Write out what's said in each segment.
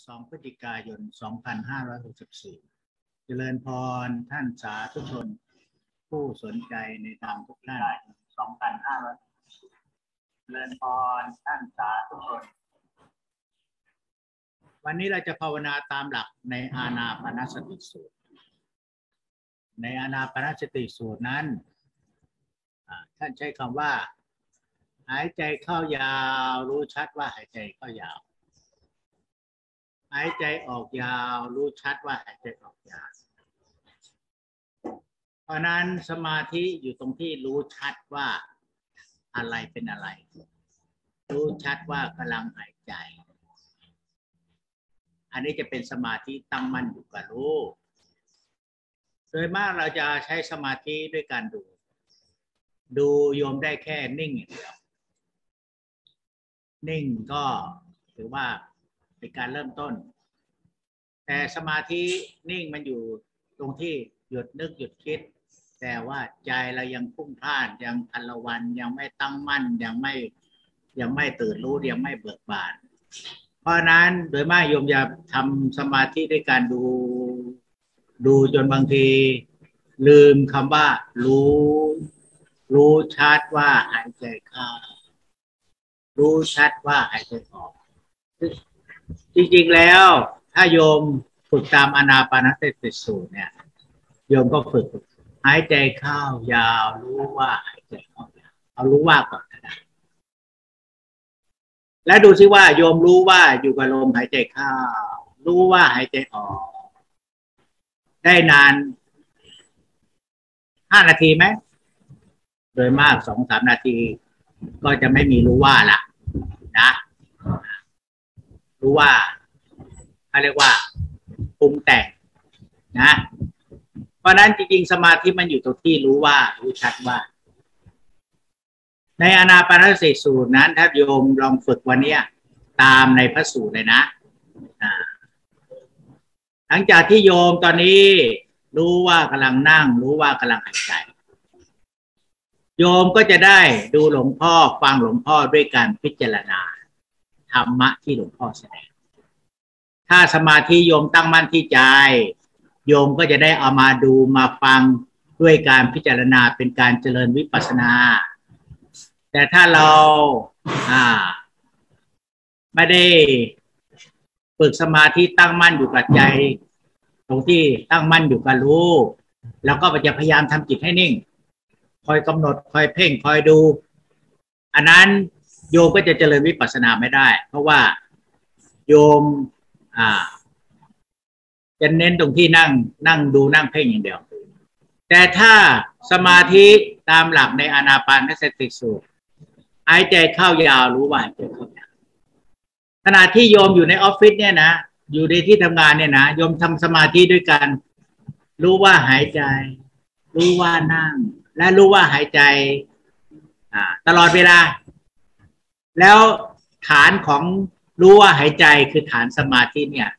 12 พฤศจิกายน 2564 เจริญพรท่านสาธุชน ผู้สนใจในธรรมทุกท่าน2564เจริญพรท่านสาธุชน วันนี้เราจะภาวนาตามหลักในอาณาปณสติสูตร ในอาณาปณสติสูตรนั้น ท่านใช้คำว่า หายใจเข้ายาวรู้ชัดว่าหายใจเข้ายาว หายใจออกยาว รู้ชัดว่าหายใจออกยาว เพราะนั้นสมาธิอยู่ตรงที่รู้ชัดว่าอะไรเป็นอะไร รู้ชัดว่ากำลังหายใจ อันนี้จะเป็นสมาธิตั้งมั่นอยู่กับรู้โดยมากเราจะใช้สมาธิด้วยการดู ดูโยมได้แค่นิ่งอย่างเดียว นิ่งก็ถือว่า เป็นการเริ่มต้น แต่สมาธินิ่งมันอยู่ตรงที่หยุดนึกหยุดคิด แต่ว่าใจเรายังพุ่งพลานยังพันละวันยังไม่ตั้งมั่นยังไม่ยังไม่ตื่นรู้ยังไม่เบิกบาน เพราะนั้นโดยมากโยมจะทำสมาธิด้วยการดู ดูจนบางที ลืมคำว่า รู้ รู้ชัดว่าหายใจเข้ารู้ชัดว่าหายใจออก จริงๆแล้ว ถ้าโยมฝึกตามอนาปานสติสูตรเนี่ย โยมก็ฝึกหายใจเข้ายาว รู้ว่าหายใจเข้ายาวเอารู้ว่าก่อนก็ได้และดูซิว่าโยมรู้ว่าอยู่กับลมหายใจเข้า รู้ว่าหายใจออก ได้นานห้านาทีไหม โดยมากสองสามนาที ก็จะไม่มีรู้ว่าละนะ รู้ว่าเขาเรียกว่าปรุงแต่งนะ เพราะนั้นจริงๆ สมาธิมันอยู่ตรงที่รู้ว่า รู้ชัดว่า ในอนาปานสติสูตรนั้น ถ้าโยมลองฝึกวันเนี้ยตามในพระสูตรเลยนะหลังจากที่โยมตอนนี้ รู้ว่ากำลังนั่ง รู้ว่ากำลังหายใจโยมก็จะได้ดูหลวงพ่อฟังหลวงพ่อด้วยการพิจารณา ธรรมะที่หลวงพ่อแสดง ถ้าสมาธิโยมตั้งมั่นที่ใจ โยมก็จะได้เอามาดูมาฟังด้วยการพิจารณาเป็นการเจริญวิปัสนา แต่ถ้าเราอ่า ไม่ได้ฝึกสมาธิตั้งมั่นอยู่กับใจ ตรงที่ตั้งมั่นอยู่กับรู้ แล้วก็จะพยายามทำจิตให้นิ่ง คอยกำหนดคอยเพ่งคอยดู อันนั้น โยมก็จะเจริญวิปัสสนาไม่ได้ เพราะว่าโยมอ่าจะเน้นตรงที่นั่งนั่งดูนั่งเพ่งอย่างเดียว แต่ถ้าสมาธิตามหลักในอนาปานสติสูตรหายใจเข้ายาวรู้ว่าหายใจเข้ายาวขณะที่โยมอยู่ในออฟฟิศเนี่ยนะอยู่ในที่ทำงานเนี่ยนะโยมทำสมาธิด้วยกัน รู้ว่าหายใจ รู้ว่านั่ง และรู้ว่าหายใจ อ่า ตลอดเวลา แล้วฐานของรู้ว่าหายใจคือฐานสมาธิเนี่ย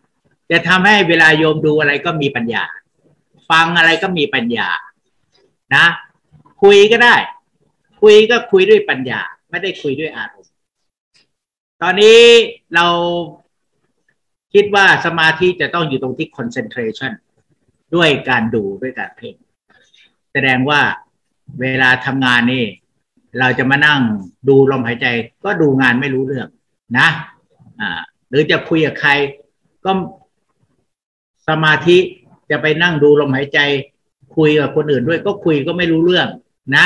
จะทำให้เวลาโยมดูอะไรก็มีปัญญา ฟังอะไรก็มีปัญญา นะ คุยก็ได้ คุยก็คุยด้วยปัญญา ไม่ได้คุยด้วยอารมณ์ ตอนนี้เราคิดว่าสมาธิจะต้องอยู่ตรงที่ concentration ด้วยการดูด้วยการเพ่งแสดงว่าเวลาทำงานนี่ เราจะมานั่งดูลมหายใจ ก็ดูงานไม่รู้เรื่องนะอ่าหรือจะคุยกับใคร ก็สมาธิจะไปนั่งดูลมหายใจ คุยกับคนอื่นด้วย ก็คุยก็ไม่รู้เรื่องนะ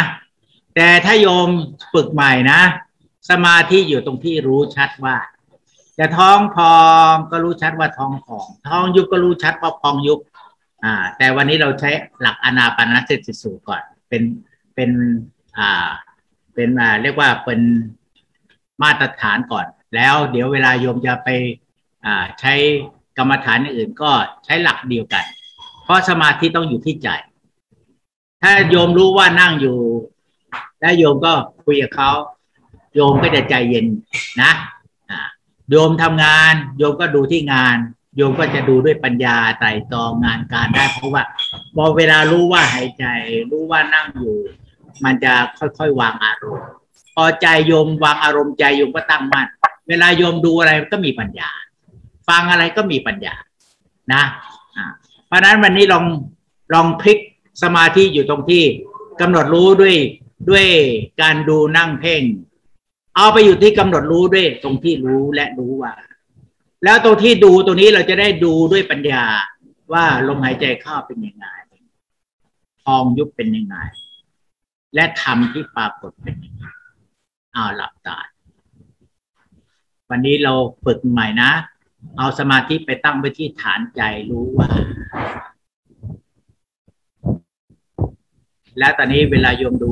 แต่ถ้าโยมฝึกใหม่นะ สมาธิอยู่ตรงที่รู้ชัดว่าจะท้องพองก็รู้ชัดว่าท้องพอง ท้องยุบก็รู้ชัดว่าพองยุบอ่า แต่วันนี้เราใช้หลักอนาปานสติสูตรก่อน เป็นเป็นอ่า เป็นอ่าเรียกว่าเป็นมาตรฐานก่อน แล้วเดี๋ยวเวลาโยมจะไปใช้กรรมฐานอื่นก็ใช้หลักเดียวกัน เพราะสมาธิต้องอยู่ที่ใจ ถ้าโยมรู้ว่านั่งอยู่แล้วโยมก็คุยกับเขาโยมก็จะใจเย็นนะโยมทำงาน โยมก็ดูที่งาน โยมก็จะดูด้วยปัญญาไตรตรองงานการได้ เพราะว่าพอเวลารู้ว่าหายใจ รู้ว่านั่งอยู่ มันจะค่อยๆวางอารมณ์พอใจโยมวางอารมณ์ใจโยมก็ตั้งมั่นเวลาโยมดูอะไรก็มีปัญญา ฟังอะไรก็มีปัญญานะเพราะนั้นวันนี้ลองลองพลิกสมาธิอยู่ตรงที่กำหนดรู้ด้วยด้วยการดูนั่งเพ่ง เอาไปอยู่ที่กำหนดรู้ด้วย ตรงที่รู้และรู้ว่า แล้วตรงที่ดูตรงนี้เราจะได้ดูด้วยปัญญาว่าลมหายใจเข้าเป็นยังไงพองยุบเป็นยังไง และธรรมที่ปรากฏเป็นยังไงเอาหลับตา วันนี้เราฝึกใหม่นะ เอาสมาธิไปตั้งไว้ที่ฐานใจรู้ว่า แล้วตอนนี้เวลาโยมดู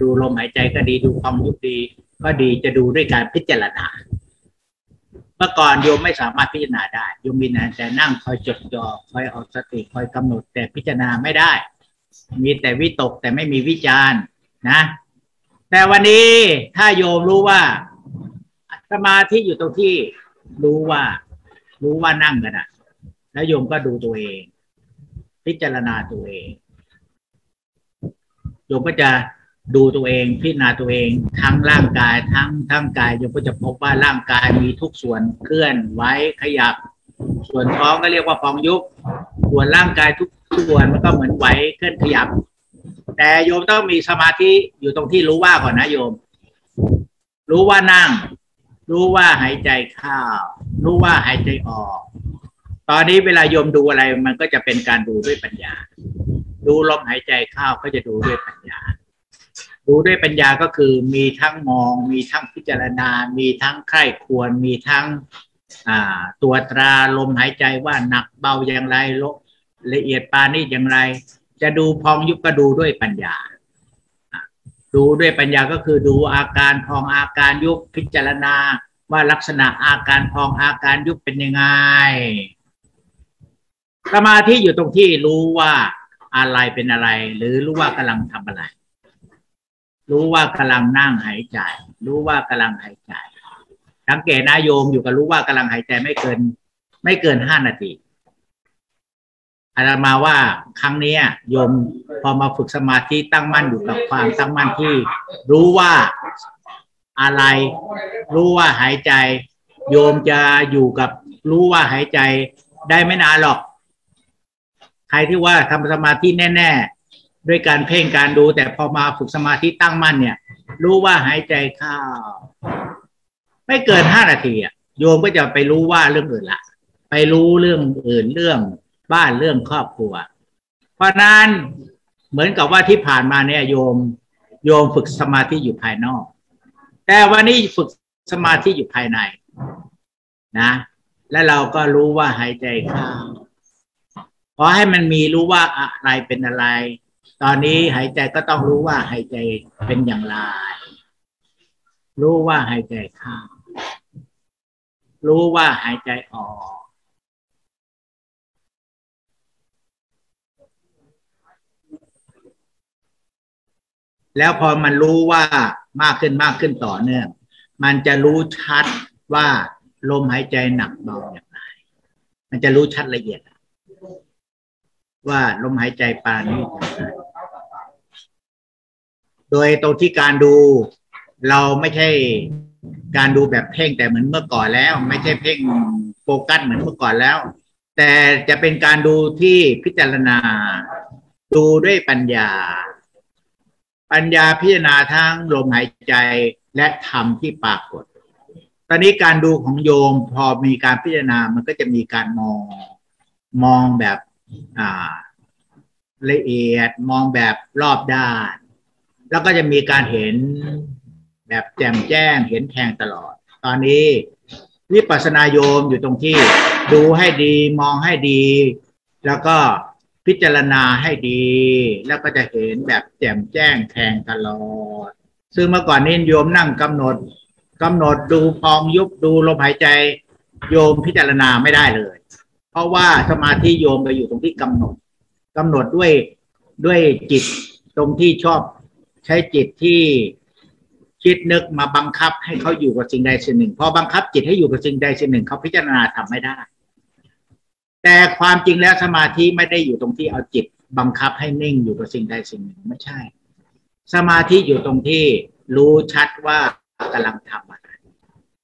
ดูลมหายใจก็ดีดูความยุบดี ก็ดีจะดูด้วยการพิจารณาเมื่อก่อนโยมไม่สามารถพิจารณาได้โยมมีแต่นั่งคอยจดจ่อคอยเอาสติคอยกำหนดแต่พิจารณาไม่ได้ มีแต่วิตกแต่ไม่มีวิจารณ์นะ แต่วันนี้ถ้าโยมรู้ว่าสมาธิอยู่ตรงที่รู้ว่า รู้ว่านั่งกันอะแล้วโยมก็ดูตัวเอง พิจารณาตัวเองโยมก็จะดูตัวเอง พิจารณาตัวเอง ทั้งร่างกายทั้งทั้งกายโยมก็จะพบว่าร่างกายมีทุกส่วนเคลื่อนไหวขยับ ส่วนท้องก็เรียกว่าพองยุบส่วนร่างกายทุกส่วนมันก็เหมือนไหวเคลื่อนขยับ แต่โยมต้องมีสมาธิอยู่ตรงที่รู้ว่าก่อนนะโยม รู้ว่านั่ง รู้ว่าหายใจเข้ารู้ว่าหายใจออก ตอนนี้เวลาโยมดูอะไรมันก็จะเป็นการดูด้วยปัญญา ดูลมหายใจเข้าก็จะดูด้วยปัญญาดูด้วยปัญญาก็คือมีทั้งมอง มีทั้งพิจารณา มีทั้งใคร่ควร มีทั้ง ตัวตราลมหายใจว่าหนักเบาอย่างไรละเอียดปานี่อย่างไร จะดูพองยุบก็ดูด้วยปัญญา ดูด้วยปัญญาก็คือดูอาการพองอาการยุบพิจารณาว่าลักษณะอาการพองอาการยุบเป็นยังไงสมาธิอยู่ตรงที่รู้ว่าอะไรเป็นอะไร หรือรู้ว่ากำลังทำอะไร รู้ว่ากำลังนั่งหายใจ รู้ว่ากำลังหายใจ สังเกตนะโยมอยู่กับรู้ว่ากำลังหายใจไม่เกิน ไม่เกินห้านาทีอาจารย์มาว่าครั้งนี้โยมพอมาฝึกสมาธิตั้งมั่นอยู่กับความตั้งมั่นที่ รู้ว่าอะไร รู้ว่าหายใจ โยมจะอยู่กับรู้ว่าหายใจได้ไม่นานหรอก ใครที่ว่าทำสมาธิแน่ ๆ ด้วยการเพ่งการดู แต่พอมาฝึกสมาธิตั้งมั่นเนี่ย รู้ว่าหายใจเข้า ไม่เกินห้านาทีอะโยมก็จะไปรู้ว่าเรื่องอื่นละ ไปรู้เรื่องอื่นเรื่องบ้านเรื่องครอบครัว เพราะนั้นเหมือนกับว่าที่ผ่านมาเนี่ยโยม โยมฝึกสมาธิอยู่ภายนอก แต่วันนี้ฝึกสมาธิอยู่ภายใน นะ และเราก็รู้ว่าหายใจเข้าพอให้มันมีรู้ว่าอะไรเป็นอะไร ตอนนี้หายใจก็ต้องรู้ว่าหายใจเป็นอย่างไร รู้ว่าหายใจเข้า รู้ว่าหายใจออก แล้วพอมันรู้ว่ามากขึ้นมากขึ้นต่อเนื่อง มันจะรู้ชัดว่าลมหายใจหนักเบาอย่างไร มันจะรู้ชัดละเอียด ว่าลมหายใจปานนี้โดยตรงที่การดูเราไม่ใช่ การดูแบบเพ่งแต่เหมือนเมื่อก่อนแล้ว ไม่ใช่เพ่งโฟกัสเหมือนเมื่อก่อนแล้ว แต่จะเป็นการดูที่พิจารณา ดูด้วยปัญญา ปัญญาพิจารณาทั้งลมหายใจและธรรมที่ปรากฏ ตอนนี้การดูของโยมพอมีการพิจารณามันก็จะมีการมองมองแบบอ่าละเอียดมองแบบรอบด้าน แล้วก็จะมีการเห็น แบบแจ่มแจ้งเห็นแทงตลอด ตอนนี้วิปัสสนาโยมอยู่ตรงที่ดูให้ดีมองให้ดี แล้วก็พิจารณาให้ดี แล้วก็จะเห็นแบบแจ่มแจ้งแทงตลอด ซึ่งเมื่อก่อนนี้โยมนั่งกำหนดกำหนดดูพองยุบดูลมหายใจ โยมพิจารณาไม่ได้เลย เพราะว่าสมาธิโยมไปอยู่ตรงที่กำหนดกำหนดด้วยด้วยจิตตรงที่ชอบใช้จิตที่ คิดนึกมาบังคับให้เขาอยู่กับสิ่งใดสิ่งหนึ่งพอบังคับจิตให้อยู่กับสิ่งใดสิ่งหนึ่งเขาพิจารณาทำไม่ได้ แต่ความจริงแล้วสมาธิไม่ได้อยู่ตรงที่เอาจิต บังคับให้นิ่งอยู่กับสิ่งใดสิ่งหนึ่งไม่ใช่ สมาธิอยู่ตรงที่รู้ชัดว่ากำลังทำอะไร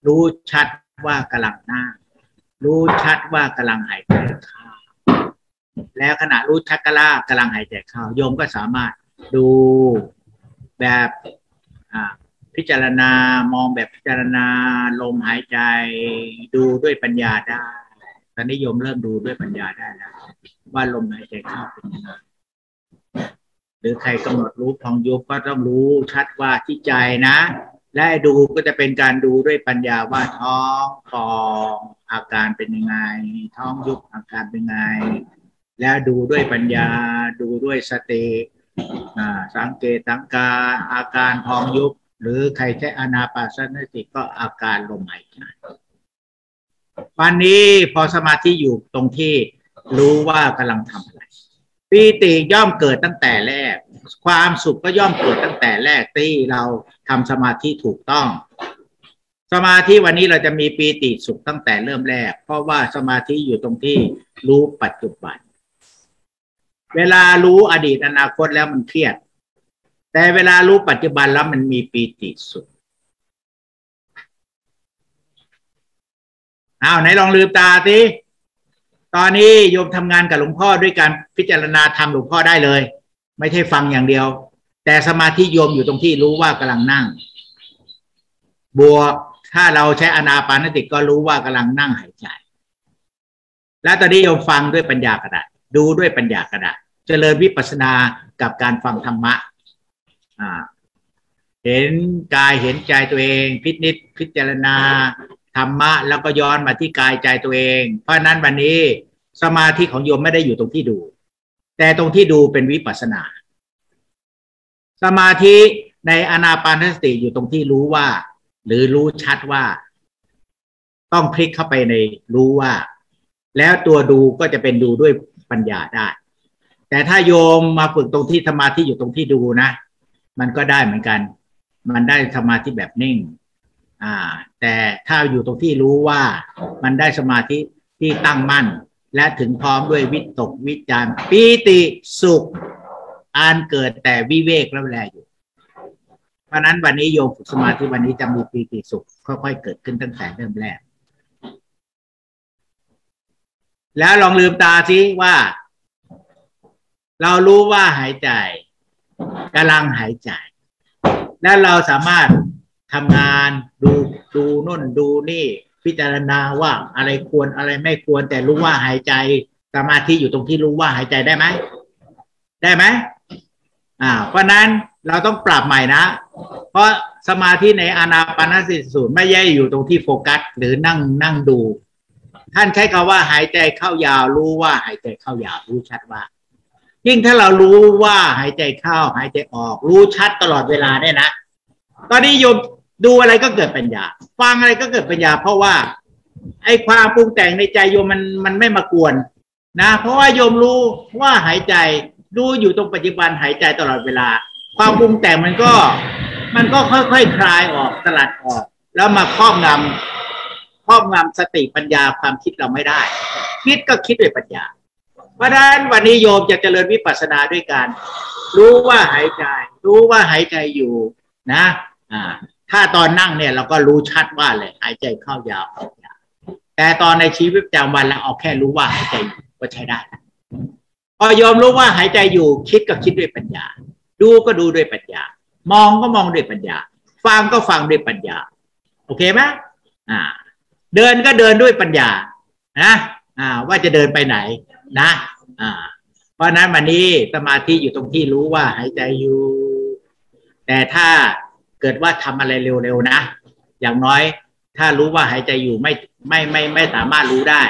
รู้ชัดว่ากำลังนั่งรู้ชัดว่ากำลังหายใจเข้าแล้วขณะรู้ชัดกล้ากำลังหายใจเข้าโยมก็สามารถดูแบบ พิจารณามองแบบพิจารณาลมหายใจดูด้วยปัญญาได้ตอนนี้โยมเริ่มดูด้วยปัญญาได้แล้วว่าลมหายใจเข้าเป็นยังไงหรือใครกำหนดรู้พองยุบก็ต้องรู้ชัดว่าที่ใจนะ และดูก็จะเป็นการดูด้วยปัญญาว่าท้องฟองอาการเป็นยังไง ท้องยุบอาการเป็นยังไง แล้วดูด้วยปัญญาดูด้วยสติสังเกตสังกาอาการพองยุบ หรือใครใช้อนาปาสนติก็อาการลมหายใจวันนี้พอสมาธิอยู่ตรงที่รู้ว่ากำลังทำอะไรปีติย่อมเกิดตั้งแต่แรก ความสุขก็ย่อมเกิดตั้งแต่แรกที่เราทำสมาธิถูกต้อง สมาธิวันนี้เราจะมีปีติสุขตั้งแต่เริ่มแรก เพราะว่าสมาธิอยู่ตรงที่รู้ปัจจุบัน เวลารู้อดีตอนาคตแล้วมันเครียด แต่เวลารู้ปัจจุบันแล้วมันมีปีติสุขอ้าวไหนลองลืมตาสิตอนนี้โยมทำงานกับหลวงพ่อด้วยการพิจารณาทำหลวงพ่อได้เลย ไม่ใช่ฟังอย่างเดียว แต่สมาธิโยมอยู่ตรงที่รู้ว่ากำลังนั่งบวกถ้าเราใช้อนาปานติก็รู้ว่ากำลังนั่งหายใจ แล้วตอนนี้โยมฟังด้วยปัญญากระดาษดูด้วยปัญญากระดาษเจริญวิปัสสนากับการฟังธรรมะ เห็นกายเห็นใจตัวเอง พิจิตพิจารณาธรรมะ แล้วก็ย้อนมาที่กายใจตัวเอง เพราะนั้นวันนี้สมาธิของโยมไม่ได้อยู่ตรงที่ดู แต่ตรงที่ดูเป็นวิปัสนา สมาธิในอนาปานสติอยู่ตรงที่รู้ว่า หรือรู้ชัดว่า ต้องพลิกเข้าไปในรู้ว่า แล้วตัวดูก็จะเป็นดูด้วยปัญญาได้ แต่ถ้าโยมมาฝึกตรงที่สมาธิอยู่ตรงที่ดูนะ มันก็ได้เหมือนกัน มันได้สมาธิแบบนิ่ง อ่า แต่ถ้าอยู่ตรงที่รู้ว่ามันได้สมาธิที่ตั้งมั่น และถึงพร้อมด้วยวิตกวิจารปีติสุขอันเกิดแต่วิเวกแล้วแลอยู่ เพราะนั้นวันนี้โยมฝึกสมาธิวันนี้จะมีปีติสุข ค่อยๆเกิดขึ้นตั้งแต่เริ่มแรก แล้วลองลืมตาซิว่า เรารู้ว่าหายใจ กำลังหายใจ และเราสามารถทำงานดูดูน่นดูนี่ พิจารณาว่าอะไรควรอะไรไม่ควร แต่รู้ว่าหายใจสมาธิอยู่ตรงที่รู้ว่าหายใจได้ไหมได้ไหมอ่า เพราะนั้นเราต้องปรับใหม่นะ เพราะสมาธิในอานาปานสติสูตรไม่ใช่อยู่ตรงที่โฟกัส หรือนั่งนั่งดู ท่านใช้คาว่าหายใจเข้ายาวรู้ว่าหายใจเข้ายาวรู้ชัดว่า ยิ่งถ้าเรารู้ว่าหายใจเข้าหายใจออก รู้ชัดตลอดเวลาเนี่ยนะตอนนี้โยมดูอะไรก็เกิดปัญญา ฟังอะไรก็เกิดปัญญา เพราะว่า ไอ้ความปรุงแต่งในใจโยมมันมันไม่มากวนนะ เพราะว่าโยมรู้ว่าหายใจรู้อยู่ตรงปัจจุบันหายใจตลอดเวลา ความปรุงแต่งมันก็ มันก็ค่อยๆคคลายออกสลัดออก แล้วมาครอบงำครอบงำสติปัญญาความคิดเราไม่ได้ คิดก็คิดด้วยปัญญา เพราะฉะนั้นวันนี้โยมจะเจริญวิปัสสนาด้วยการรู้ว่าหายใจ รู้ว่าหายใจอยู่นะอ่าถ้าตอนนั่งเนี่ยเราก็รู้ชัดว่าเลยหายใจเข้ายาวออกยาวแต่ตอนในชีวิตประจำวันเราเอาแค่รู้ว่าหายใจอยู่ก็ใช้ได้พอยอมรู้ว่าหายใจอยู่คิดก็คิดด้วยปัญญา ดูก็ดูด้วยปัญญา มองก็มองด้วยปัญญา ฟังก็ฟังด้วยปัญญา โอเคไหมอ่า เดินก็เดินด้วยปัญญานะอ่า ว่าจะเดินไปไหน นะอ่าเพราะนั้นวันนี้สมาธิอยู่ตรงที่รู้ว่าหายใจอยู่ แต่ถ้าเกิดว่าทำอะไรเร็วๆนะ อย่างน้อย ถ้ารู้ว่าหายใจอยู่ไม่ไม่ไม่ไม่สามารถรู้ได้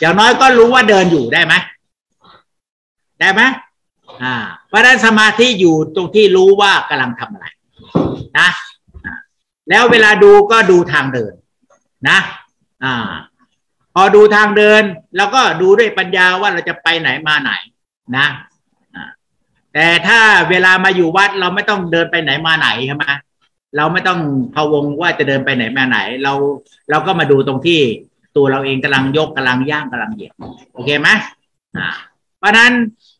อย่างน้อยก็รู้ว่าเดินอยู่ได้ไหมได้ไหมอ่า เพราะนั้นสมาธิอยู่ตรงที่รู้ว่ากำลังทำอะไร นะ แล้วเวลาดูก็ดูทางเดิน นะ อ่า พอดูทางเดินแล้วก็ดูด้วยปัญญาว่าเราจะไปไหนมาไหนนะแต่ถ้าเวลามาอยู่วัดเราไม่ต้องเดินไปไหนมาไหนใช่ไหมเราไม่ต้องพะวงว่าจะเดินไปไหนมาไหน เราเราก็มาดูตรงที่ตัวเราเองกำลังยกกำลังย่างกำลังเหยียบโอเคไหมอ่าเพราะนั้น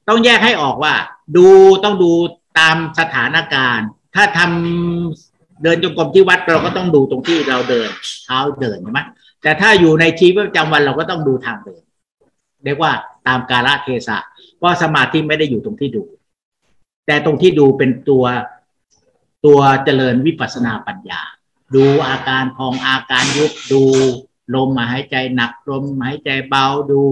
ต้องแยกให้ออกว่า ดูต้องดูตามสถานการณ์ ถ้าทำเดินจงกรมที่วัดเราก็ต้องดูตรงที่เราเดิน เท้าเดินใช่ไหม แต่ถ้าอยู่ในชีวิตประจำวันเราก็ต้องดูทางเดินเรียกว่าตามกาลเทศะเพราะสมาธิไม่ได้อยู่ตรงที่ดู แต่ตรงที่ดูเป็นตัวตัวเจริญวิปัสนาปัญญา ดูอาการพองอาการยุบดูลมหายใจหนักลมหายใจเบาดู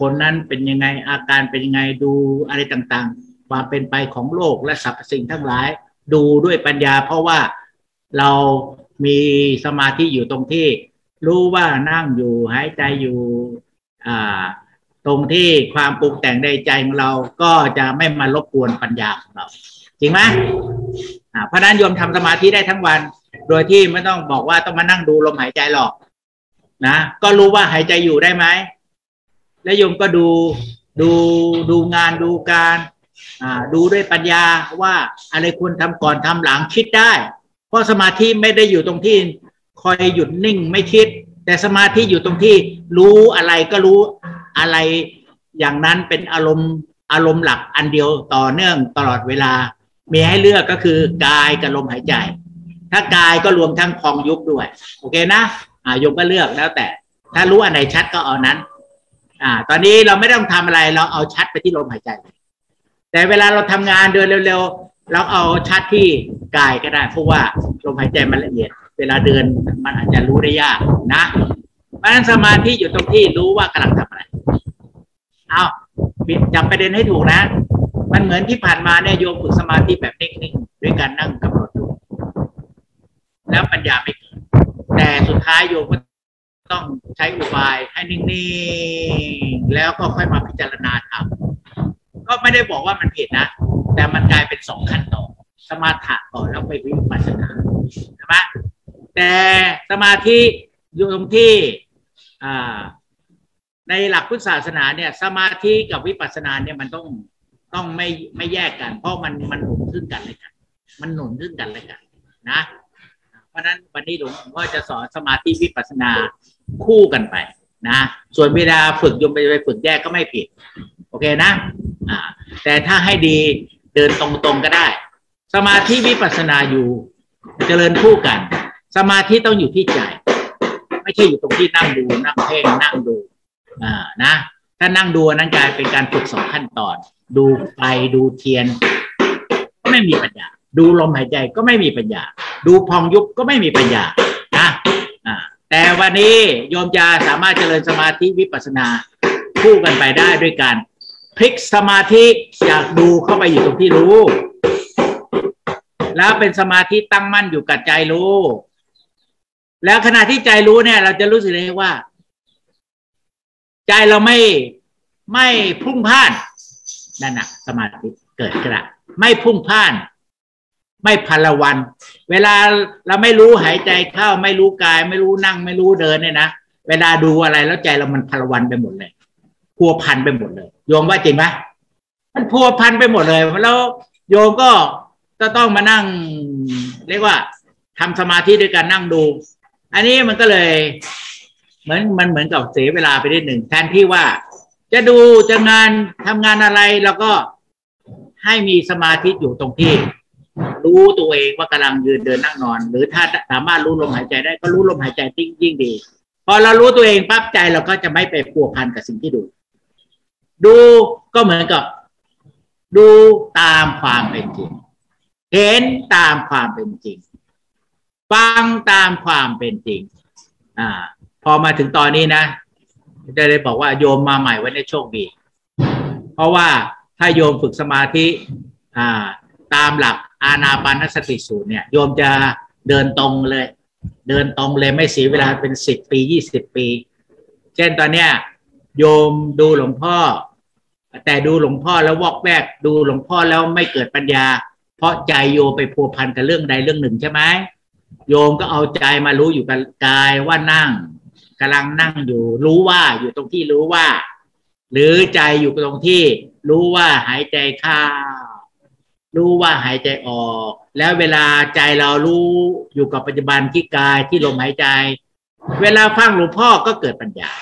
คนนั้นเป็นยังไงอาการเป็นยังไงดูอะไรต่างๆ ความเป็นไปของโลกและสรรพสิ่งทั้งหลาย ดูด้วยปัญญา เพราะว่าเรามีสมาธิอยู่ตรงที่ รู้ว่านั่งอยู่หายใจอยู่ตรงที่ความปรุงแต่งในใจของเราก็จะไม่มารบกวนปัญญาของเรา จริงไหมเพราะนั้นโยมทำสมาธิได้ทั้งวัน โดยที่ไม่ต้องบอกว่าต้องมานั่งดูลมหายใจหรอกนะก็รู้ว่าหายใจอยู่ได้ไหมแล้วโยมก็ดูดูดูงานดูการดูด้วยปัญญาว่าอะไรควรทำก่อนทำหลังคิดได้ เพราะสมาธิไม่ได้อยู่ตรงที่ คอยหยุดนิ่งไม่คิด แต่สมาธิอยู่ตรงที่รู้อะไรก็รู้อะไรอย่างนั้นเป็นอารมณ์อารมณ์หลักอันเดียวต่อเนื่องตลอดเวลา มีให้เลือกก็คือกายกับลมหายใจ ถ้ากายก็รวมทั้งพองยุบด้วย โอเคนะอ่ายมก็เลือกแล้วแต่ ถ้ารู้อันไหนชัดก็เอานั้น อ่า ตอนนี้เราไม่ต้องทำอะไรเราเอาชัดไปที่ลมหายใจ แต่เวลาเราทำงานเดินเร็วๆเราเอาชัดที่กายก็ได้เพราะว่าลมหายใจมันละเอียด เวลาเดินมันอาจจะรู้ได้ยากนะเพราะฉะนั้นสมาธิอยู่ตรงที่รู้ว่ากำลังทำอะไร เอาจำประเด็นให้ถูกนะ มันเหมือนที่ผ่านมาเนี่ยโยมฝึกสมาธิแบบนิ่งๆด้วยการนั่งกำหนดดูแล้วปัญญาไม่เกิดแต่สุดท้ายโยมก็ต้องใช้อุบายให้นิ่งๆแล้วก็ค่อยมาพิจารณาทำก็ไม่ได้บอกว่ามันผิดนะ แต่มันกลายเป็นสองขั้นตอนสมาธิก่อนแล้วไปวิปัสสนาใช่ไหม แต่สมาธิอยู่ตรงที่ในหลักพุทธศาสนาเนี่ย สมาธิกับวิปัสสนาเนี่ยมันต้องต้องไม่ไม่แยกกัน เพราะมันมันหนุนขึ้นกันเลยกัน มันหนุนขึ้นกันเลยกัน นะ เพราะนั้นวันนี้หลวงพ่อจะสอนสมาธิวิปัสสนาคู่กันไปนะส่วนเวลาฝึกยมไปไปฝึกแยกก็ไม่ผิด โอเคนะอ่าแต่ถ้าให้ดีเดินตรงๆก็ได้ สมาธิวิปัสสนาอยู่ เจริญคู่กัน สมาธิต้องอยู่ที่ใจ ไม่ใช่อยู่ตรงที่นั่งดูนั่งเพ่งนั่งดูอ่านะถ้านั่งดูนั้นกลายเป็นการฝึกสองขั้นตอน ดูไฟดูเทียน ก็ไม่มีปัญญา ดูลมหายใจก็ไม่มีปัญญา ดูพองยุบก็ไม่มีปัญญานะอ่าแต่วันนี้โยมจะสามารถเจริญสมาธิวิปัสสนาคู่กันไปได้ด้วยการพลิกสมาธิอยากดูเข้าไปอยู่ตรงที่รู้ แล้วเป็นสมาธิตั้งมั่นอยู่กับใจรู้ แล้วขณะที่ใจรู้เนี่ย เราจะรู้สึกเลยว่า ใจเราไม่ไม่พุ่งพ่านนั่นนะสมาธิเกิดขึ้นละไม่พุ่งพ่าน ไม่พลวัน เวลาเราไม่รู้หายใจเข้า ไม่รู้กาย ไม่รู้นั่ง ไม่รู้เดินเนี่ยนะเวลาดูอะไรแล้วใจเรามันพลวันไปหมดเลยพัวพันไปหมดเลยโยมว่าจริงไหมมันพัวพันไปหมดเลยแล้วโยมก็จะต้องมานั่ง เรียกว่าทำสมาธิด้วยการนั่งดู อันนี้มันก็เลยเหมือนมันเหมือนกับเสียเวลาไปนิดหนึ่งแทนที่ว่า จะดูจะงานทำงานอะไรแล้วก็ให้มีสมาธิอยู่ตรงที่ รู้ตัวเองว่ากำลังยืนเดินนั่งนอน หรือถ้าสามารถรู้ลมหายใจได้ก็รู้ลมหายใจยิ่งยิ่งดี พอเรารู้ตัวเองปั๊บใจเราก็จะไม่ไปพัวพันกับสิ่งที่ดู ดูก็เหมือนกับ ดูตามความเป็นจริง เห็นตามความเป็นจริง ฟังตามความเป็นจริง อ่า พอมาถึงตอนนี้นะจะได้บอกว่าโยมมาใหม่วันนี้โชคดี เพราะว่าถ้าโยมฝึกสมาธิอ่า ตามหลักอาณาปานสติสูตรเนี่ย โยมจะเดินตรงเลย เดินตรงเลยไม่เสียเวลาเป็นสิบปียี่สิบปี เช่นตอนเนี้ย โยมดูหลวงพ่อ แต่ดูหลวงพ่อแล้ววอกแวกดูหลวงพ่อแล้วไม่เกิดปัญญา เพราะใจโยไปพัวพันกับเรื่องใดเรื่องหนึ่งใช่ไหม โยมก็เอาใจมารู้อยู่กับกายว่านั่งกำลังนั่งอยู่ รู้ว่าอยู่ตรงที่รู้ว่า หรือใจอยู่ตรงที่ รู้ว่าหายใจเข้ารู้ว่าหายใจออก แล้วเวลาใจเรารู้อยู่กับปัจจุบันที่กายที่ลมหายใจ เวลาฟังหลวงพ่อก็เกิดปัญญา